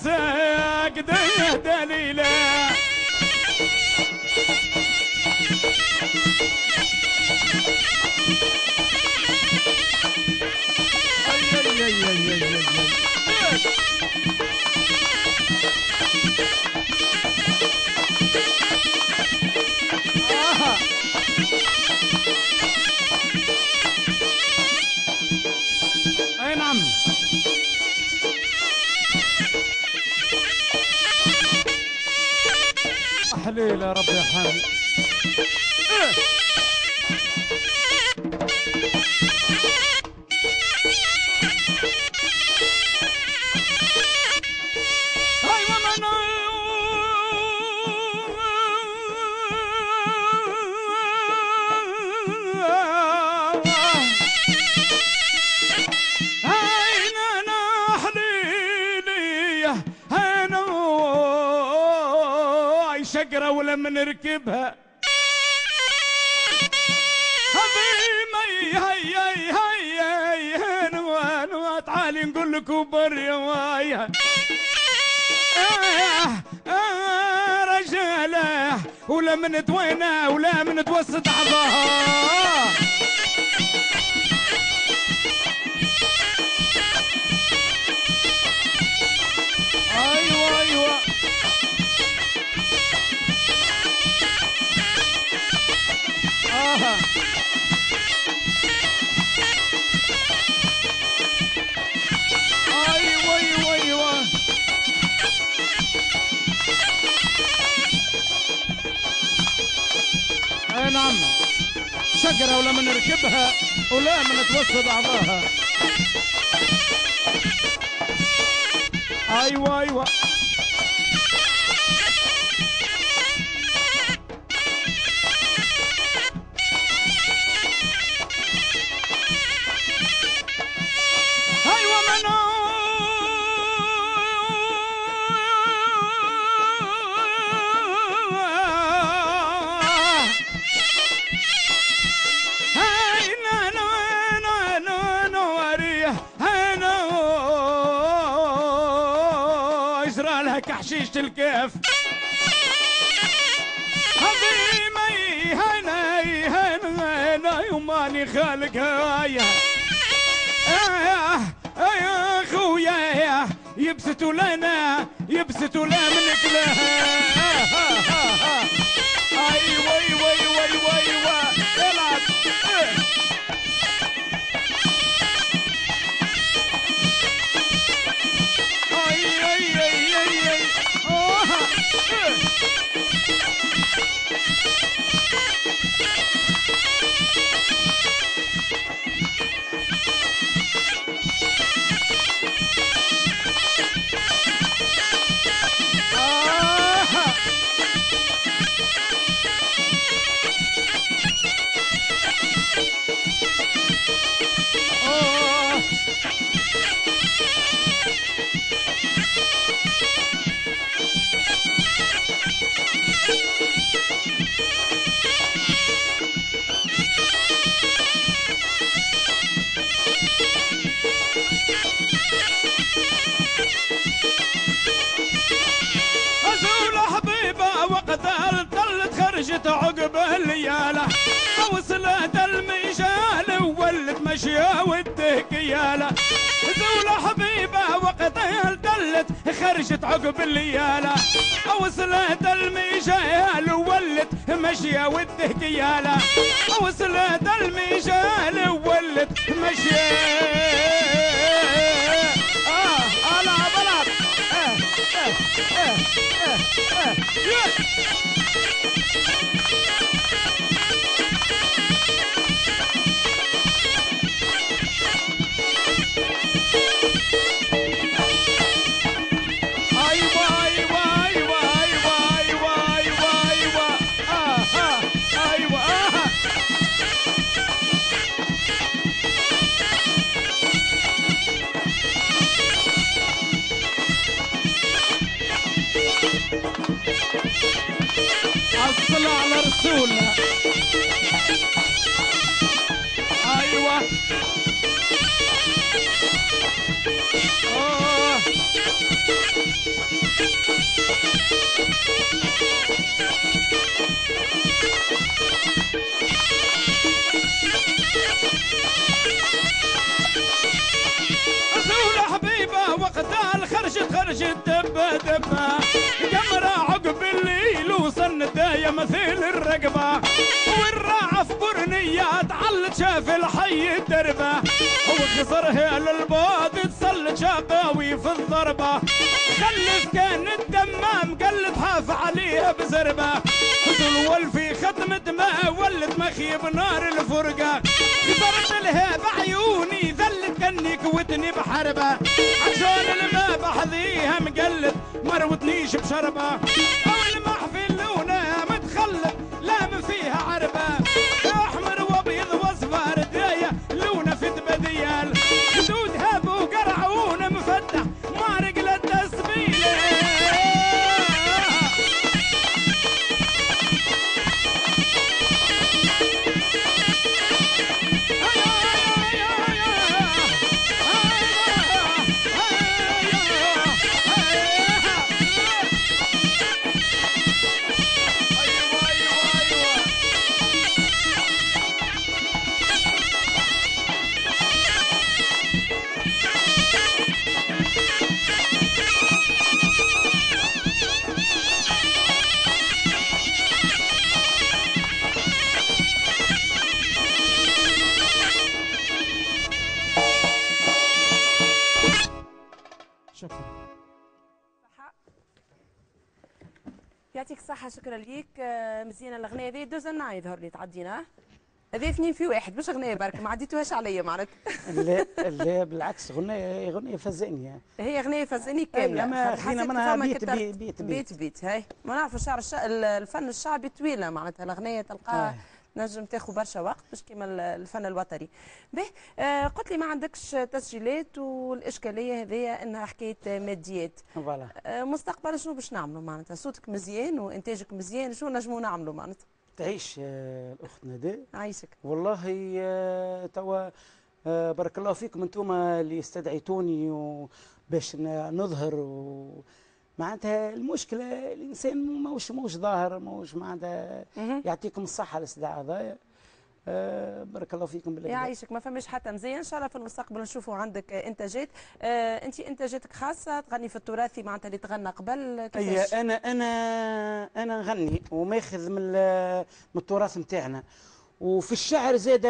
مهما ننساك دايا دليلة أي أي أي حليل يا رب ولما نركبها. حبيبي هي هي هي هي أنا تعالي نقول لكم بريا وايا آه آه رجالة ولا من توينا ولا من توسط عضها. شجرة ولا من نركبها ولا من توسط اعضاها أيوه أيوه. لك حشيشة الكيف. هذي ما يهنا يهنا هنا يماني خالق هايا يا خويا يبسطوا لنا يبسطوا لا منك لها أي وي وي وي وصلت المجال وولت مشيا والدهكيالة زول حبيبة وقتها طلت خرجت عقب الليالة وصلت المجال وولت مشيا والدهكيالة وصلت المجال وولت مشيا آه آه آه آه آه آه خرجت دبه دبه قمرة عقب الليل وصن الداية مثل الرقبة. والراعة في برنية تعلت شاف الحي الدربة. وخسرها تصلت شقاوي في الضربة. خلف كان الدمام حاف عليها بزربة. تلول في ختمة ما ولت مخيب نار الفرقة. خسرت لها بعيوني ذلت كني كوتني بحربة. عشان الماء بحذيها مقلد مروتنيش بشربة. أول ما شكرا ليك آه، مزيانة الأغنية هذه دوزن معي يظهر لي تعدينا. هذه اثنين في واحد مش أغنية برك ما عديتوهاش عليا معناتها <laughs> لا لا بالعكس غنية غنية فزقني هي أغنية فزني كاملة. أما خاطر خلينا منها بيت بيت بيت بيت. بيت هاي. ما نعرف الشعر الشع... الفن الشعبي طويلة معناتها الأغنية تلقاها. نجم تاخذ برشا وقت مش كيما ال- الفن الوتري به آه قلت لي ما عندكش تسجيلات والإشكالية هذيا أنها حكاية ماديات. voilà. آه مستقبلا شنو باش نعملوا معناتها؟ صوتك مزيان وإنتاجك مزيان شنو نجموا نعملوا معناتها؟ تعيش الأخت ندى عايشك. والله آه، توا بارك الله فيكم أنتم اللي استدعيتوني باش نظهر و معناتها المشكلة الإنسان موش موش ظاهر موش معناتها. يعطيكم الصحة الاستدعاء هذايا آه بارك الله فيكم بالله. يعيشك ما فماش حتى مزيان. إن شاء الله في المستقبل نشوفوا عندك إنتاجات. آه أنت إنتاجاتك خاصة تغني في التراثي معناتها اللي تغنى قبل كيفاش؟ أنا أنا أنا نغني وماخذ من من التراث نتاعنا. وفي الشعر زاد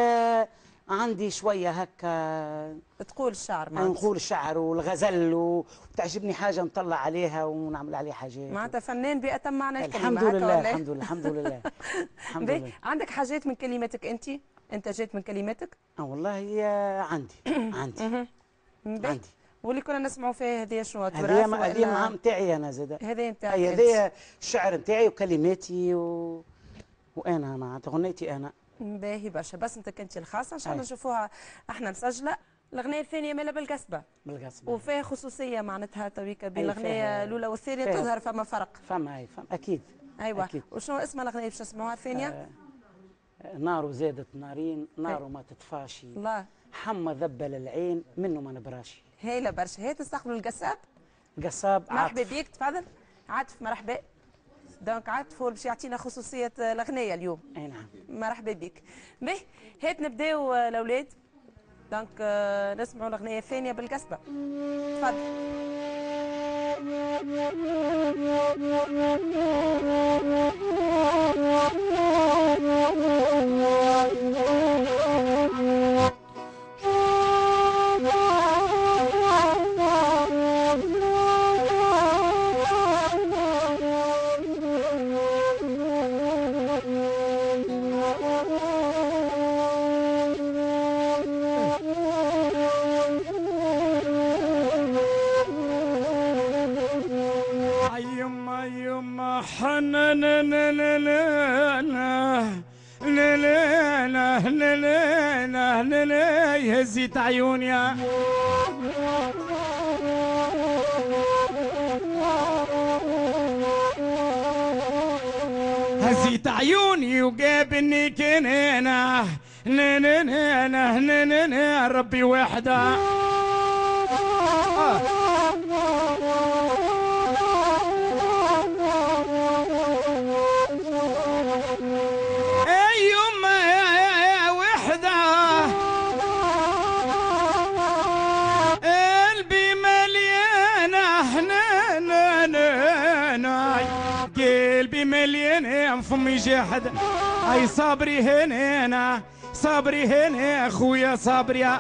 عندي شوية هكا تقول الشعر معناتها نقول الشعر والغزل وتعجبني حاجة نطلع عليها ونعمل عليها حاجات معناتها فنان بأتم معنى الكلمة الحمد لله؟ الحمد لله <laughs> الحمد لله الحمد. لله عندك حاجات من كلماتك أنت انتاجات من كلماتك آه والله هي عندي <clears throat> عندي. عندي واللي كنا نسمعوا فيها هذه شنو هذه هذه نتاعي أنا زاد هذه أنت. هذه الشعر نتاعي وكلماتي و... وأنا معناتها غنيتي أنا باهي برشا. بس انت كنتي الخاصة إن شاء الله. نشوفوها إحنا مسجله الأغنية الثانية مالا بالقصبه بالقصب وفيها خصوصية معناتها تويكا بين الأغنية الأولى والثانية تظهر فما فرق. فما هي فما أكيد. أيوه. أكيد. وشنو اسم الأغنية؟ باش نسمعوها الثانية؟ آه، نار زادت نارين نار ما تطفاشي. الله. حمى ذبل العين منه ما نبراشي. هايلة برشا. هي تستقبلوا القصاب؟ قصاب مرحبا عاطف. بيك تفضل. عاطف مرحبا. donc عاطف هو باش يعطينا خصوصية الأغنية اليوم. أي نعم. مرحبا بك. به هات نبداو آه، الأولاد. donc آه، نسمعوا الأغنية الثانية بالقصبة. تفضل. <laughs> تفتح عيون يا هزيت عيوني وجابني كنينة نننا نننا ربي وحدة. جاحد أي صبري هنا صبري هنا أخويا صبري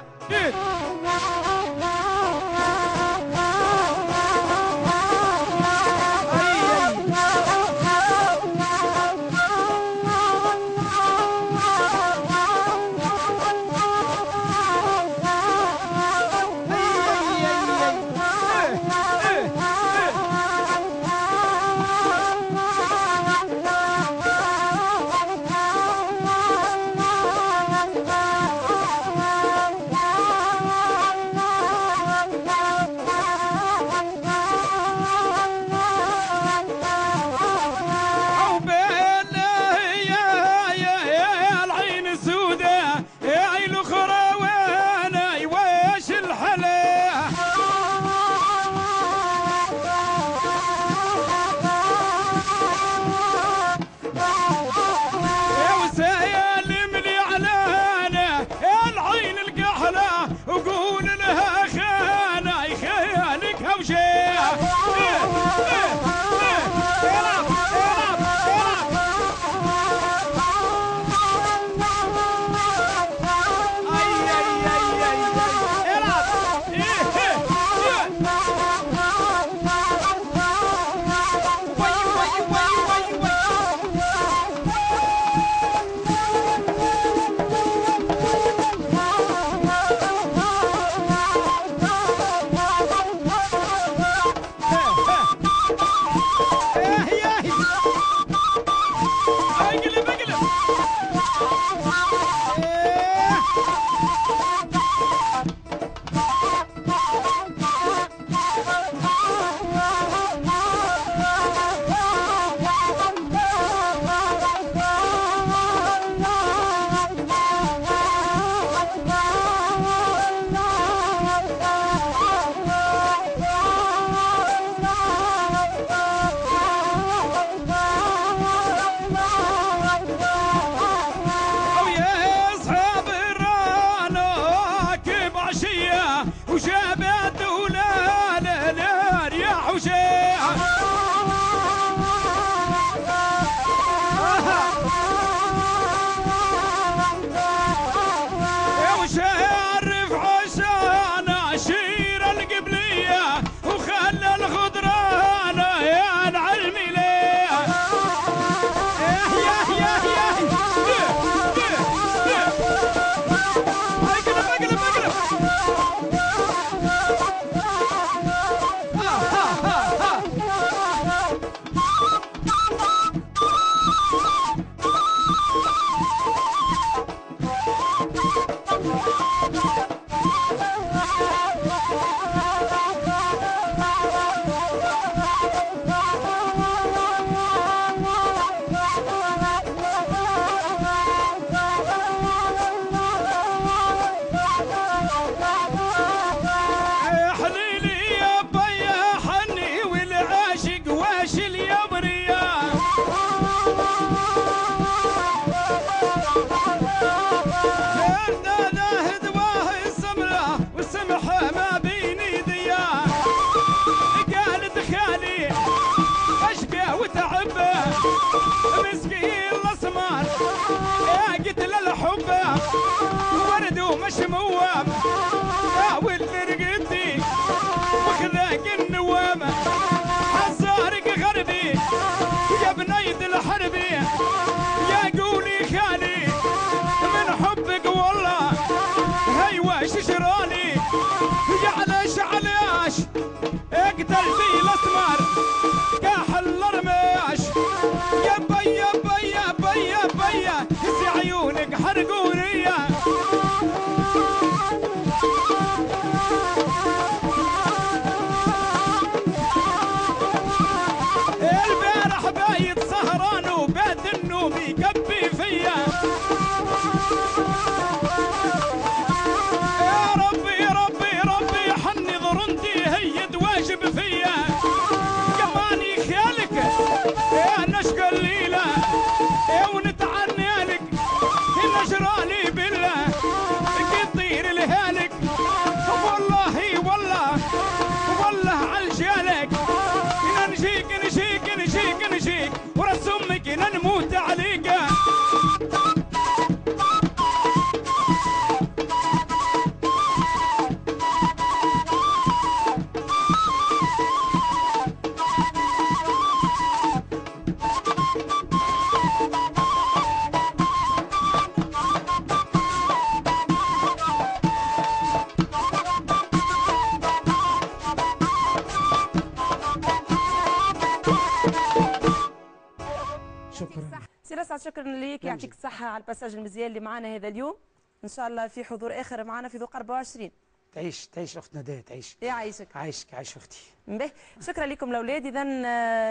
على الباساج المزيان اللي معنا هذا اليوم. إن شاء الله في حضور آخر معنا في ذوق 24 تعيش تعيش أخت ندى تعيش. يعيشك عايشك. عايش أختي. به شكرا لكم الاولاد اذا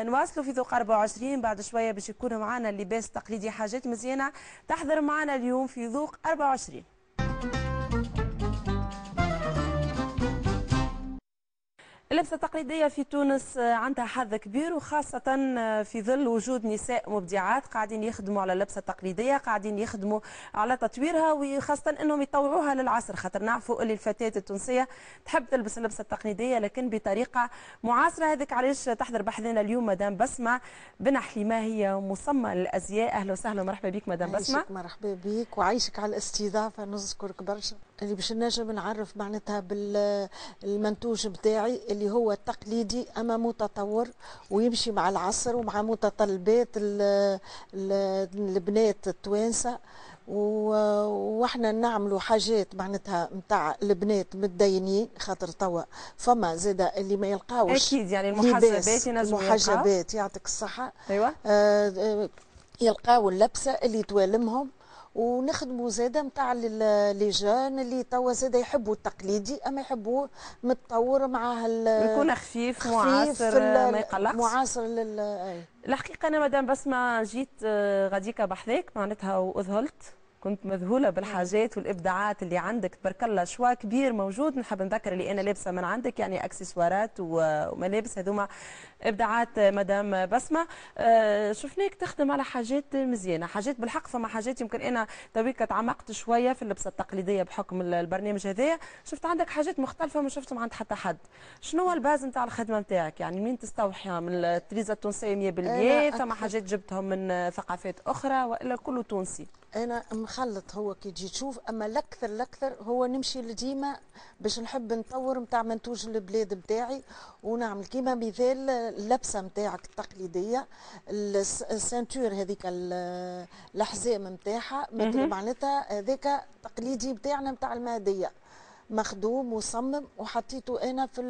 نواصلوا في ذوق 24 بعد شوية باش يكونوا معنا اللباس التقليدي حاجات مزيانة تحضر معنا اليوم في ذوق 24 اللبسة التقليدية في تونس آه، عندها حظ كبير وخاصة آه، في ظل وجود نساء مبدعات قاعدين يخدموا على اللبسة التقليدية قاعدين يخدموا على تطويرها وخاصة إنهم يطوعوها للعصر. خاطر نعرفوا اللي الفتاة التونسية تحب تلبس اللبسة التقليدية لكن بطريقة معاصرة. هذيك علاش تحضر بحثنا اليوم مدام بسمة بن حليمة هي مصممة للأزياء. أهلا وسهلا ومرحبا بك مدام بسمة. مرحبا بيك وعايشك على الاستضافة نذكرك برشا. اللي باش نجم نعرف معناتها بالمنتوج بتاعي اللي هو التقليدي أما متطور ويمشي مع العصر ومع متطلبات ال- ال- البنات التوانسة وإحنا نعملوا حاجات معناتها نتاع البنات متدينين خاطر توا فما زاده اللي ما يلقاوش أكيد يعني. المحجبات ينجموا يلقاو. المحجبات يعطيك الصحة أيوة آه، آه، يلقاو اللبسة اللي توالمهم ونخدموا زاده نتاع لي جون اللي توا زاده يحبوا التقليدي أما يحبوه متطور مع هال يكون خفيف خفيف معاصر ما يقلقش. معاصر لل. الحقيقة أنا مدام بسمه جيت آه، غاديكا بحذاك معناتها وأذهلت. كنت مذهولة بالحاجات والإبداعات اللي عندك. تبارك الله شوا كبير موجود. نحب نذكر اللي أنا لابسة من عندك يعني أكسسوارات وملابس. هذوما إبداعات مدام بسمة. آه، شفناك تخدم على حاجات مزيانة حاجات بالحق فما حاجات يمكن أنا تويك تعمقت شوية في اللبسة التقليدية بحكم ال- البرنامج هذايا شفت عندك حاجات مختلفة ما شفتهم عند حتى حد. شنو هو ال base نتاع الخدمة نتاعك؟ يعني منين تستوحي من التريزة التونسية 100% أنا فما حاجات جبتهم من ثقافات أخرى وإلا كله تونسي؟ أنا مخلط هو كي تجي تشوف أما الأكثر الأكثر هو نمشي لديما باش نحب نطور نتاع منتوج البلاد بتاعي ونعمل. كيما مثال اللبسة نتاعك التقليدية الس- ال ceinture هذيك ال- الحزام نتاعها معناتها هذاك تقليدي بتاعنا نتاع المهديه مخدوم وصمم وحطيته أنا في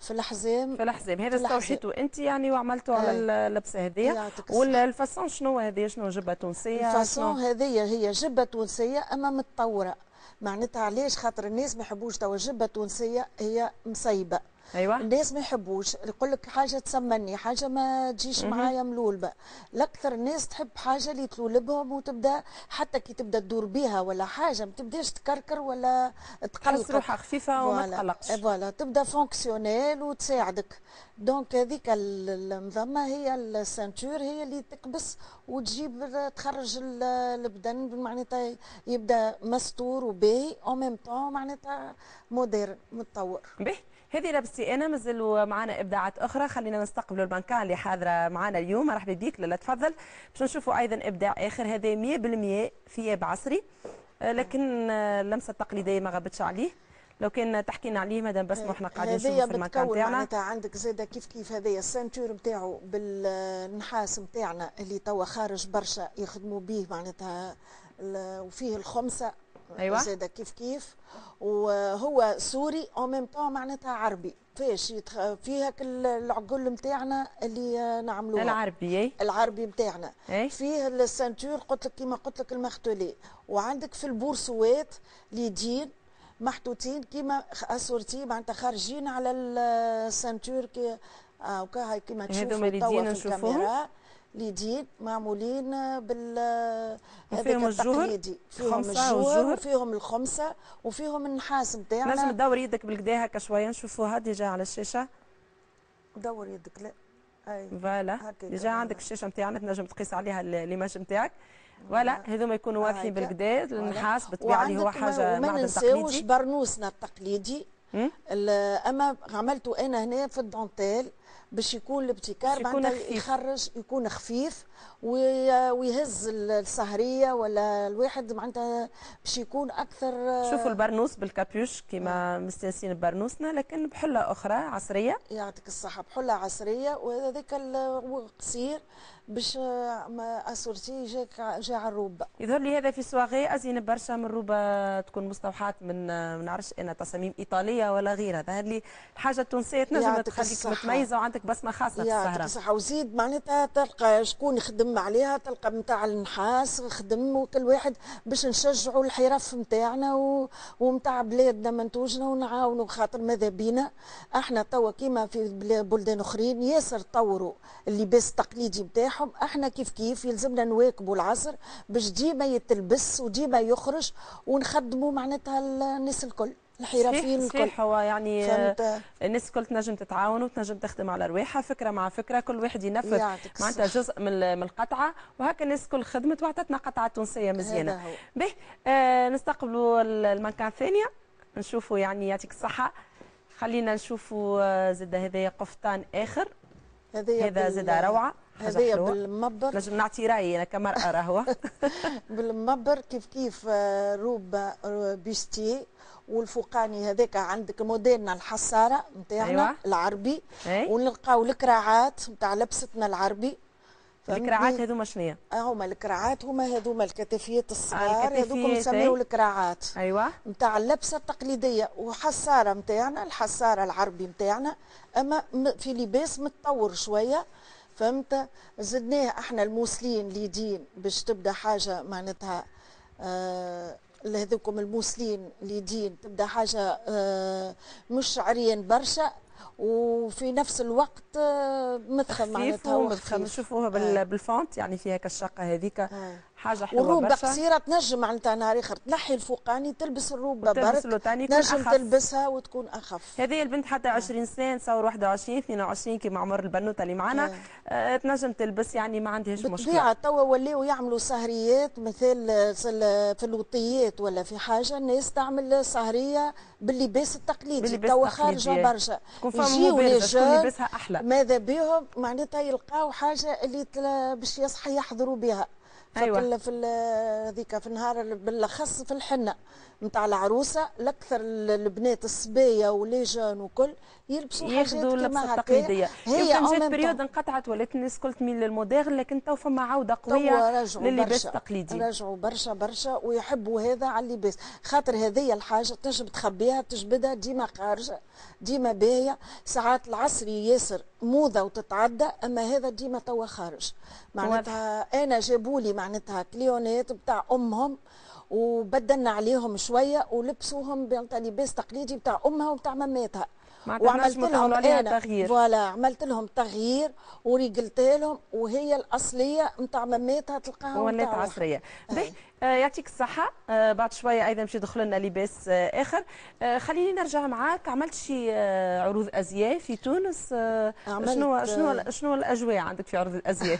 في الحزام في الحزام هذا. استوحيته أنت يعني وعملته على أي. اللبسة هذيا. والفاسون شنو هذه؟ شنو جبه تونسية؟ الفاسون هذه هي جبه تونسية أما متطورة. معناتها علاش؟ خاطر الناس ما يحبوش توا جبه تونسية هي مصيبة. أيوه. الناس ما يحبوش. يقول لك حاجة تسمني حاجة ما تجيش معايا ملولبه الأكثر الناس تحب حاجة اللي تلولبهم وتبدأ حتى كي تبدأ تدور بيها ولا حاجة ما تبدأش تكركر ولا تحس تقلق روحها خفيفة وما. تقلقش. voilà. تبدأ fonctionnelle وتساعدك. donc هذيك ال- المنظمه هي ال ceinture هي اللي تكبس وتجيب تخرج ال- البدن معناتها يبدأ مستور وباهي au même temps معناتها moderne متطور. به هذه لبستي أنا مازالوا معنا إبداعات أخرى. خلينا نستقبلوا البنكان اللي حاضرة معنا اليوم. مرحبا بك لاله تفضل. باش نشوفوا أيضا إبداع آخر هذا 100% ثياب عصري. آه، لكن آه، اللمسه التقليديه ما غابتش عليه. لو كان تحكي لنا عليه مدام بس إحنا قاعدين نشوفوا في المكان تاعنا. معناتها عندك زاده كيف كيف هذايا السنتور نتاعو بالنحاس نتاعنا اللي توا خارج برشا يخدموا به معناتها وفيه الخمسة. أيوة. زاده كيف كيف وهو سوري أو ميم طون معناتها عربي فيش يتخ... فيه هاك ال- العقل نتاعنا اللي نعملوها العربي أي. العربي نتاعنا أي. فيه السنتور قلت لك كيما قلت لك المختولي وعندك في البورسوات اليدين محطوطين كيما أسورتي معناتها خارجين على السنتور كي آه وكا هاي كيما تشوفوا هذوما نشوفوهم؟ اليدين معمولين بال فيهم خمسة الجوهر والجوهر؟ وفيهم الخمسة وفيهم النحاس نتاعنا. نجم تدور يدك بالكدا هكا شوية نشوفوها déjà على الشاشة. دور يدك لا. أي. voilà. déjà عندك الشاشة نتاعنا تنجم تقيس عليها ال image نتاعك. voilà. هذوما يكونوا واضحين. بالكدا النحاس بالطبيعة اللي هو ما- حاجة معدن ننساوش برنوسنا التقليدي. أما عملته أنا هنا في الدونتيل باش يكون الابتكار معناتها. يخرج يكون خفيف ويهز ال- السهرية ولا الواحد معناتها باش يكون أكثر شوفوا البرنوس بالكابيوش كيما مستانسين ببرنوسنا لكن بحلة أخرى عصرية. يعطيك الصحة بحلة عصرية وهذاك ال- قصير باش آه، ما أسورتي جاك جا على الروب. يظهر لي هذا في سواغي ازين برشا من روبه تكون مستوحاة من ما نعرفش أنا تصاميم إيطالية ولا غيرها. ظهر لي الحاجة التونسيه تنجم يعطيك تخليك. متميزة وعندك بصمة خاصة في يعطيك السهره الصحة. وزيد معناتها تلقى شكون يخدم عليها تلقى نتاع النحاس خدم وكل واحد باش نشجعوا الحرف نتاعنا و... ومتاع بلادنا منتوجنا ونعاونوا خاطر ماذا بينا؟ إحنا توا كيما في بلدان أخرين ياسر طوروا اللباس التقليدي نتاعهم إحنا كيف كيف يلزمنا نواكبوا العصر باش ديما يتلبس وديما يخرج ونخدموا معناتها الناس الكل. الحرفيين صحيح الكل؟ صحيح هو يعني آه، فهمت الناس الكل تنجم تتعاون وتنجم تخدم على رواحها فكرة مع فكرة كل واحد ينفذ معناتها. جزء من ال- من القطعة وهكا الناس الكل خدمت وأعطتنا قطعة تونسية مزيانة. به آه نستقبلوا ال- المكان الثانية نشوفوا يعني يعطيك الصحة. خلينا نشوفوا آه، زاد هذايا قفطان آخر. هذا زاد روعة هذايا بالمبر. نجم نعطي رأيي أنا كمرأة راهو. <laughs> <laughs> بالمبر كيف كيف آه، روب آه، بيستي. والفوقاني هذاك عندك موديلنا الحصارة نتاعنا أيوة. العربي أي. ونلقاو الكراعات نتاع لبستنا العربي؟ الكراعات هذوما شنو هما الكراعات هما هذوما الكتفيات الصغار هذوك الكتفيات، نسميو. الكراعات أيوه نتاع اللبسة التقليدية وحصارة نتاعنا الحصارة العربي نتاعنا أما في لباس متطور شوية فهمت زدناه إحنا الموسلين اليدين باش تبدأ حاجة معناتها آه لهذوكم الموسلين اليدين تبدأ حاجة آه مش عريان برشا وفي نفس الوقت آه خفيف معناتها ومدخل. نشوفوها بال- بالفونت يعني فيها كالشقه هذيك آه. حاجة حلوة برشا. قصيرة تنجم معناتها نهار آخر تنحي الفوقاني تلبس الروبه برك تنجم أخف. تلبسها وتكون أخف. هذه البنت حتى 20 سنة تصور 21 22 كيما عمر البنوتة اللي معنا. آه. آه تنجم تلبس يعني ما عندهاش مشكلة. بالطبيعه توا ولاو يعملوا سهريات مثل في الوطيات ولا في حاجة الناس تعمل سهرية باللباس التقليدي. توا خارجة أي. برشا. يجيو لبسها أحلى. ماذا بهم معناتها يلقاو حاجة اللي باش يصحى يحضروا بها أيوة. في هذيك في النهار ال- بالأخص في الحنة نتاع العروسة الاكثر ال- البنات الصبية و les jeunes وكل يلبسوا حاجات ياخذوا اللبسه هكا التقليديه هي en جات période. انقطعت ولات الناس كل تميل لل moderne لكن تو فما عودة قوية لللباس التقليدي. رجعوا برشا برشا ويحبوا هذا على اللباس. خاطر هذه الحاجة تنجم تخبيها تجبدها ديما خارجة ديما باهية. ساعات العصري ياسر موضة وتتعدى أما هذا ديما توا خارج. معناتها أنا جابوا لي معناتها كليونات بتاع أمهم وبدلنا عليهم شوية ولبسوهم لباس تقليدي بتاع أمها وبتاع معناتها وعملت لهم أنا تغيير. فوالا عملت لهم تغيير وريقلت لهم وهي الأصلية نتاع ماماتها تلقاها ولات. عصرية. باهي آه، يعطيك الصحة آه، بعد شوية أيضا باش يدخل لنا لباس آه، آخر آه، خليني نرجع معاك عملت شي عروض أزياء في تونس شنو شنو شنو الأجواء عندك في عروض الأزياء؟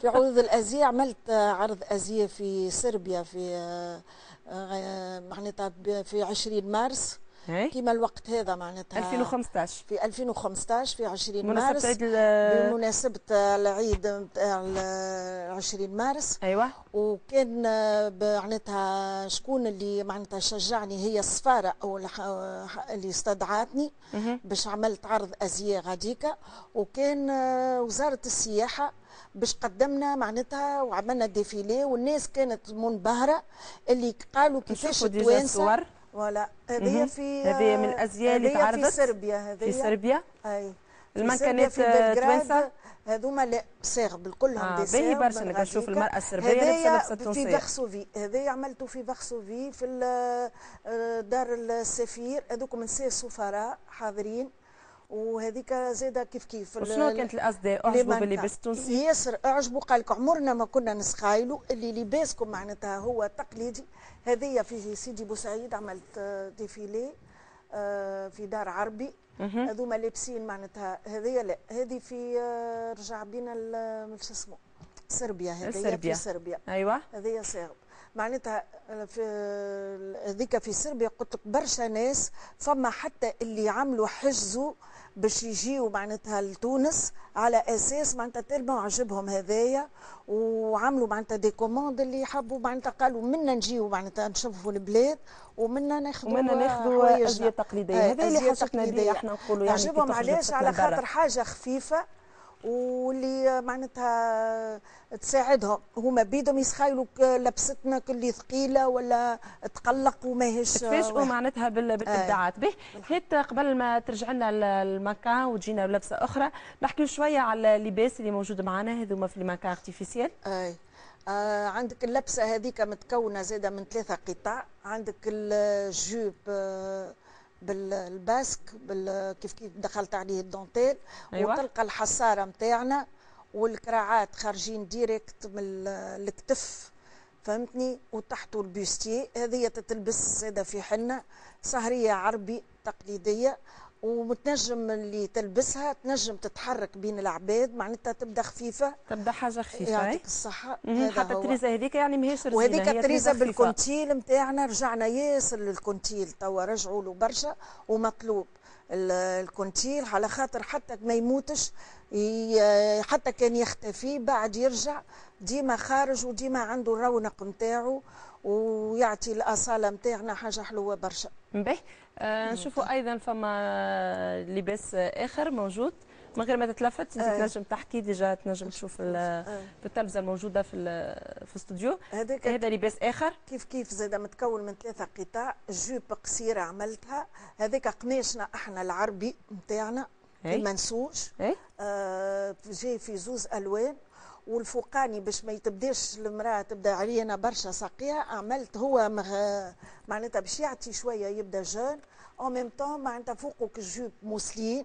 في عروض الأزياء عملت عرض أزياء في صربيا في آه، آه، معناتها في 20 مارس. كيما الوقت هذا معناتها. 2015 في 2015 في 20 مناسبة مارس. عيد ال- بمناسبة العيد نتاع ال 20 مارس. أيوه. وكان معناتها شكون اللي معناتها شجعني هي السفارة أو الح- اللي استدعتني باش عملت عرض أزياء غاديكا. وكان وزارة السياحة باش قدمنا معناتها وعملنا défilé. والناس كانت منبهرة اللي قالوا كيفاش الصور ولا. هذه في هذه من الأزياء اللي تعرضت في صربيا هذه في صربيا أي المنكنات بلغراد توانسة؟ هذوما لا صاغ كلهم آه، دي باهي صاغ برشا غاديكا. المرأة الصربية لابسة هذايا لبسة في. Varsovie هذايا عملته في Varsovie في آه، دار السفير هذوك من سي سفراء حاضرين وهذيك زاده كيف كيف؟ وشنو كانت لي أعجبوا. باللباس التونسي ياسر اعجبوا قال لك عمرنا ما كنا نسخايلوا اللي لباسكم معناتها هو تقليدي. هذه في سيدي بوسعيد عملت آه، défilé آه، في دار عربي. هذوما لابسين معناتها. هذه لا هذه في آه، رجع بينا شو اسمه؟ صربيا هذه. في صربيا أيوه. هذه صاغ. معناتها في هذيك في صربيا قلت لك برشا ناس فما حتى اللي عملوا حجزوا باش يجيوا معناتها لتونس على أساس معناتها تلما عجبهم هذايا وعملوا معناتها des commandes اللي حبوا معناتها قالوا منا نجيو معناتها نشوفوا البلاد ومنا ناخذوا ومنا ناخذوا. ازياء تقليدية آه، هذا اللي حاجتنا به. إحنا نقولوا يعني تخرج علاش على. خاطر حاجة خفيفة واللي معناتها تساعدهم هما بيدهم يسخايلوا لبستنا كل ثقيلة ولا تقلق وماهيش تفاجئوا. معناتها بال- بالابداعات. به. هيت قبل ما ترجع لنا المكان وتجينا بلبسه أخرى نحكيو شوية على اللباس اللي موجود معنا هذوما في ال mannequin artificiel أي. آه عندك اللبسة هذيك متكونة زاده من ثلاثة قطع. عندك ال jupe آه بال basque بال كيف كيف دخلت عليه الدونتيل أيوة. وتلقى الحصارة نتاعنا والكراعات خارجين directe من ال- الكتف فهمتني؟ وتحته ال bustier هذه تتلبس زاده في حنة سهرية عربي تقليدية. ومتنجم اللي تلبسها تنجم تتحرك بين العباد معناتها تبدأ خفيفة تبدأ حاجة خفيفة يعطيك مهم. هذا حتى. التريزه هذيك يعني ماهيش وهذيك خفيفة. بالكونتيل نتاعنا رجعنا ياسر للكونتيل توا رجعوا له برشا ومطلوب ال- الكونتيل على خاطر حتى ما يموتش حتى كان يختفي بعد يرجع ديما خارج وديما عنده الرونق نتاعو ويعطي الأصالة نتاعنا حاجة حلوة برشا نشوفوا أيضا فما لباس آخر موجود. من غير ما تتلفت انت آه. تنجم تحكي. déjà تنجم تشوف ال- في التلفزة الموجودة في في الاستوديو. هذا لباس آخر. كيف كيف زاد متكون من ثلاثة قطع. jupe قصيرة عملتها. هذاك قماشنا إحنا العربي نتاعنا. المنسوج. إي. آه جاي في زوز ألوان. والفوقاني باش ما يتبداش المرأة تبدأ عريانه برشا ساقيها عملت هو مغ... معناتها باش يعطي شوية يبدأ jeune. en même temps معناتها فوقه ك jupe mousseline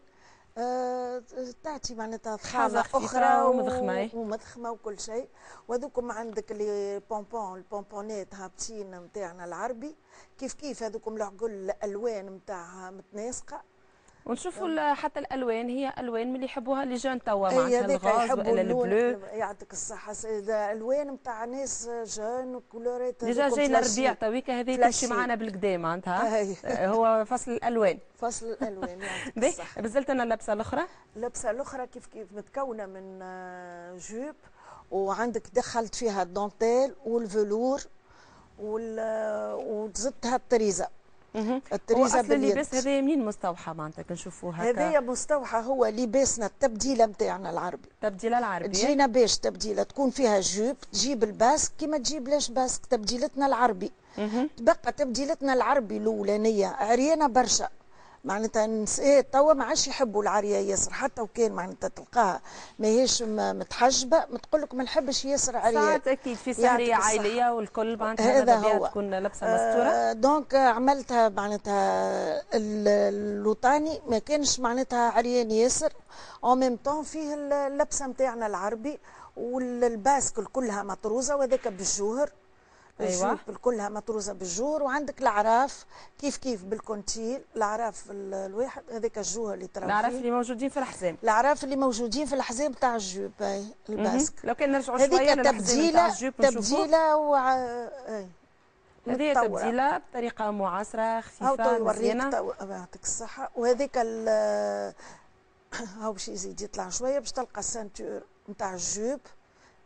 آه تعطي معناتها خفيفة أخرى ومضخمة، أي. ومضخمة وكل شيء. وهذوكم عندك les pompons البونبونات هابطين نتاعنا العربي. كيف كيف هذوكم العقل الألوان نتاعها متناسقة. ونشوفوا حتى الألوان هي ألوان من اللي يحبوها les jeunes توا معناتها ال rose اللون ال bleu. يعطيك c'est des ألوان نتاع ناس jeunes و colorés déjà جاينا. الربيع تويكا هذه. تمشي معنا بالكدا معناتها. آه، <laughs> هو فصل الألوان. فصل الألوان يعطيك به الصحة. بدلت لنا اللبسه الاخرى اللبسة الاخرى كيف كيف متكونة من آه، jupe وعندك دخلت فيها ال dentelle وال velours وال وزدتها الطريزة. الطريزة وأصل اللباس باليد. هذا منين مستوحى معناتها كنشوفوا هذايا مستوحى هو لباسنا التبديلة نتاعنا العربي. تبديلة العربيه تجينا باش تبديلة تكون فيها jupe تجيب ال basque كيما تجيب لاش basque تبديلتنا العربي. تبقى تبديلتنا العربي الأولانية عريانة برشا. معناتها النساء توا ما عادش يحبوا العرية ياسر حتى وكان معناتها تلقاها ماهيش متحجبة ما تقول لك ما نحبش ياسر عرية ساعات أكيد في سهريه. عائلية والكل معناتها هذا هو. تكون لابسة مستورة آه donc عملتها معناتها ال- اللوطاني ما كانش معناتها عريان ياسر أو ميم طون فيه اللبسة نتاعنا العربي وال basque كلها مطروزة وهذاك بالجوهر أيوة. كلها مطروزه بالجوهر وعندك العراف كيف كيف بالكونتيل العراف ال- الواحد هذاك الجوهر اللي ترى العرف فيه. اللي موجودين في الحزام. العراف اللي موجودين في الحزام تاع ال jupe هاي ال basque. لو كان نرجعوا شوية تبديله تبديلة وع... أي. هذه. تبديلة بطريقة معاصرة خفيفة مزيانة. تو يعطيك الصحة. وهذيك ال <coughs> هاو باش يزيد يطلع شوية باش تلقى ال ceinture نتاع ال jupe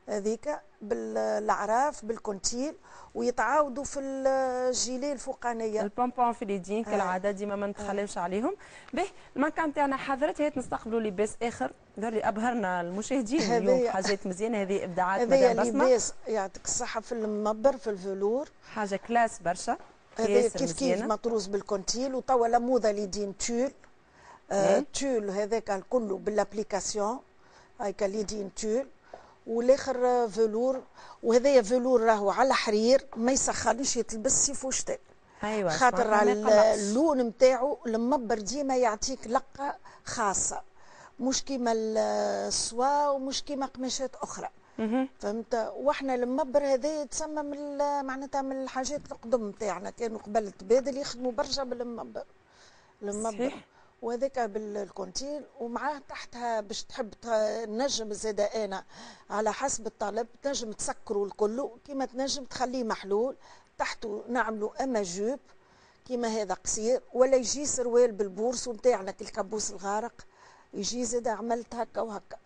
هذيك بالعراف بالكونتيل ويتعاودوا في الجيلي الفوقانية. ال pompon في اليدين آه. كالعادة ديما ما نتخلوش عليهم. به المكان نتاعنا حضرت هي نستقبلوا لباس آخر. ظهر لي أبهرنا المشاهدين اليوم حاجات مزيانة. هذه إبداعات مدام بسمه لباس يعطيك الصحة في المبر في ال velours. حاجة كلاس برشا. هذا كيف كيف. مطروز بالكونتيل وتوا لموضه اللي يدين tulle. آه مم. tulle هذاك كله بال application هايك اللي يدين tulle. والآخر velours وهذايا velours راهو على حرير ما يسخنش يتلبس صيف وشتاء أيوه خاطر. اللون نتاعو المبر ديما يعطيك لقة خاصة. مش كيما ال- السوا ومش كيما قماشات أخرى. فهمت؟ وإحنا المبر هذا يتسمى من معناتها من الحاجات القدم نتاعنا كانوا قبل التبادل يخدموا برشا بالمبر. المبر. صحيح. وهذاك بالكونتيل ومعاه تحتها باش تحب تنجم زاد أنا على حسب الطلب تنجم تسكروا الكل كيما تنجم تخليه محلول تحته نعملوا أما جوب كيما هذا قصير ولا يجي سروال بالبورس نتاعنا الكابوس الغارق يجي زاد عملت هكا وهكا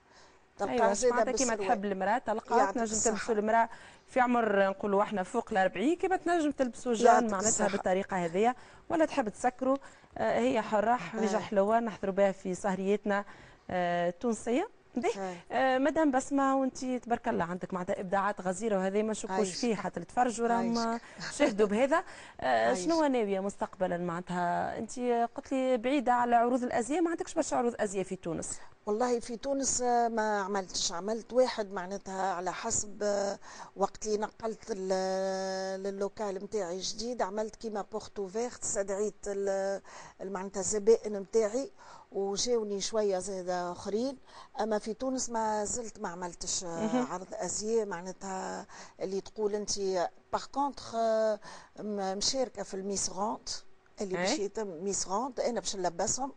تلقاه معناتها زاد كيما تحب المرأة تلقى تنجم. تلبسوا المرأة في عمر نقولوا إحنا فوق ال 40 كيما تنجم تلبسوا جان معناتها. بالطريقة هذيا ولا تحب تسكروا هي حره حويجه آه. حلوة نحضروا بها في سهريتنا آه، التونسية آه. مدام بسمة وانت تبارك الله عندك معناتها إبداعات غزيرة وهذا ما عايشك. فيه حتى اللي تفرجوا راهم. شهدوا بهذا آه،. شنو ناوية مستقبلا معناتها انت قلت لي بعيدة على عروض الأزياء ما عندكش برشا عروض أزياء في تونس والله في تونس آه، ما عملتش عملت واحد معناتها على حسب آه، وقت اللي نقلت ال- لل local نتاعي جديد عملت كيما porte ouverte استدعيت معناتها الزبائن نتاعي وجاوني شوية زاد آخرين. أما في تونس ما زلت ما عملتش آه، عرض ازياء معناتها اللي تقول أنت par contre مشاركة في ال Miss Ronde. اللي أي. يتم Miss Ronde أنا باش نلبسهم.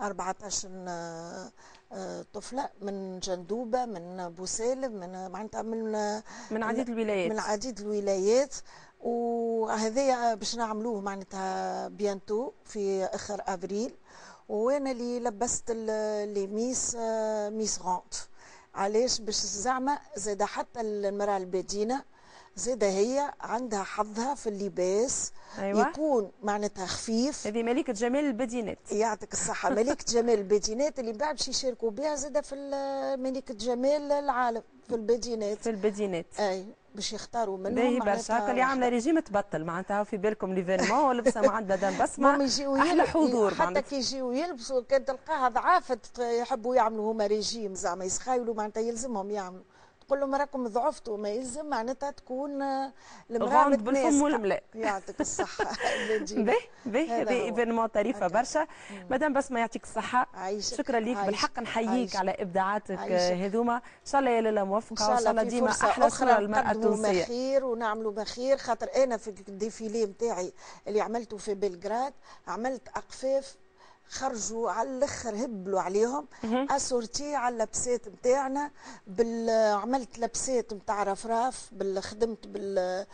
14 آه، آه، طفلة من جندوبة من بوسالم من معناتها من آه، من عديد الولايات. من عديد الولايات. وهذايا باش نعملوه معناتها bientôt في آخر أبريل. وأنا اللي لبست لي Miss آه، Miss Ronde. علاش؟ باش زعما زاد حتى المرأة البدينة زاد هي عندها حظها في اللباس أيوة. يكون معناتها خفيف. هذه ملكه جمال البدينات. يعطيك الصحة. <laughs> ملكة جمال البدينات اللي بعد باش يشاركوا بها زاد في ملكة جمال العالم في البدينات. في البدينات. أي. باش يختاروا منهم باهي برشا هكا اللي عامله. ريجيم تبطل معناتها في بالكم l'événement ولبسه مع عند مدام بسمه يجيو أحلى حضور حتى كي يجيو يلبسوا كان تلقاها ضعافت يحبوا يعملوا هما ريجيم زعما يسخايلوا معناتها يلزمهم يعملوا تقول لهم راكم ضعفتوا ما يلزم معناتها تكون آه، المرأة بالفم. والملاء يعطيك الصحة <laughs> بدي. به به هذا. événement طريفه. برشا مدام بسمه يعطيك الصحة عايشك شكرا ليك. بالحق نحييك. على إبداعاتك عايشك. هذوما إن شاء الله يا لاله موفقه وإن شاء الله ديما أحلى صوره للمرأة التونسية مخير ونعملوا مخير خاطر أنا في ال défilé نتاعي اللي عملته في بلغراد عملت أقفاف خرجوا على الأخر هبلوا عليهم. surtout على اللبسات نتاعنا بال عملت لبسات نتاع رفراف بال خدمت بال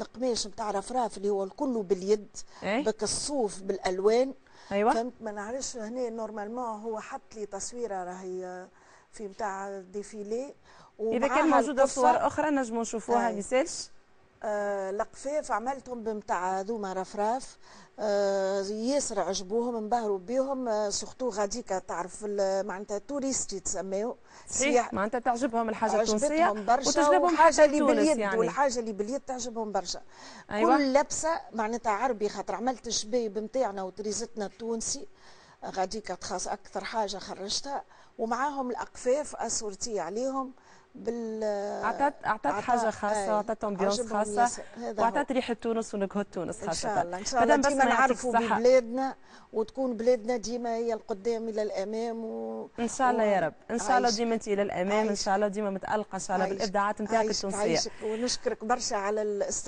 القماش نتاع رفراف اللي هو الكل باليد. إيه. بك الصوف بالألوان. أيوه. فهمت؟ ما نعرفش هنا normalement هو حط لي تصويرة راهي في نتاع défilé. إذا كان موجودة صور أخرى نجموا نشوفوها. ما يسالش آه القفاف عملتهم بمتاع هذوما رفراف آه ياسر عجبوهم انبهروا بيهم آه surtout غاديكا تعرف معناتها توريستي تسميو صحيح معناتها تعجبهم الحاجة التونسية وتجلبهم حتى اللي باليد يعني. والحاجة اللي باليد تعجبهم برشا. أيوة. كل لبسة معناتها عربي خاطر عملت الشبايب نتاعنا وتريزتنا التونسي غاديكا تخاص أكثر حاجة خرجتها. ومعاهم الأقفاف أسورتي عليهم. بال اعطت أعطت حاجة خاصة أي. واعطت امبيونس خاصة. وأعطت ريحة تونس ونكهه تونس خاصة ان شاء الله إن شاء الله ديما نعرفوا. ببلادنا وتكون بلادنا ديما هي القدام إلى الأمام و... إن شاء الله يا رب إن شاء الله. ديما أنت إلى الأمام إن عايشك. شاء الله ديما متألقة إن شاء الله. بالإبداعات نتاعك التونسية ونشكرك برشا على الاستضافة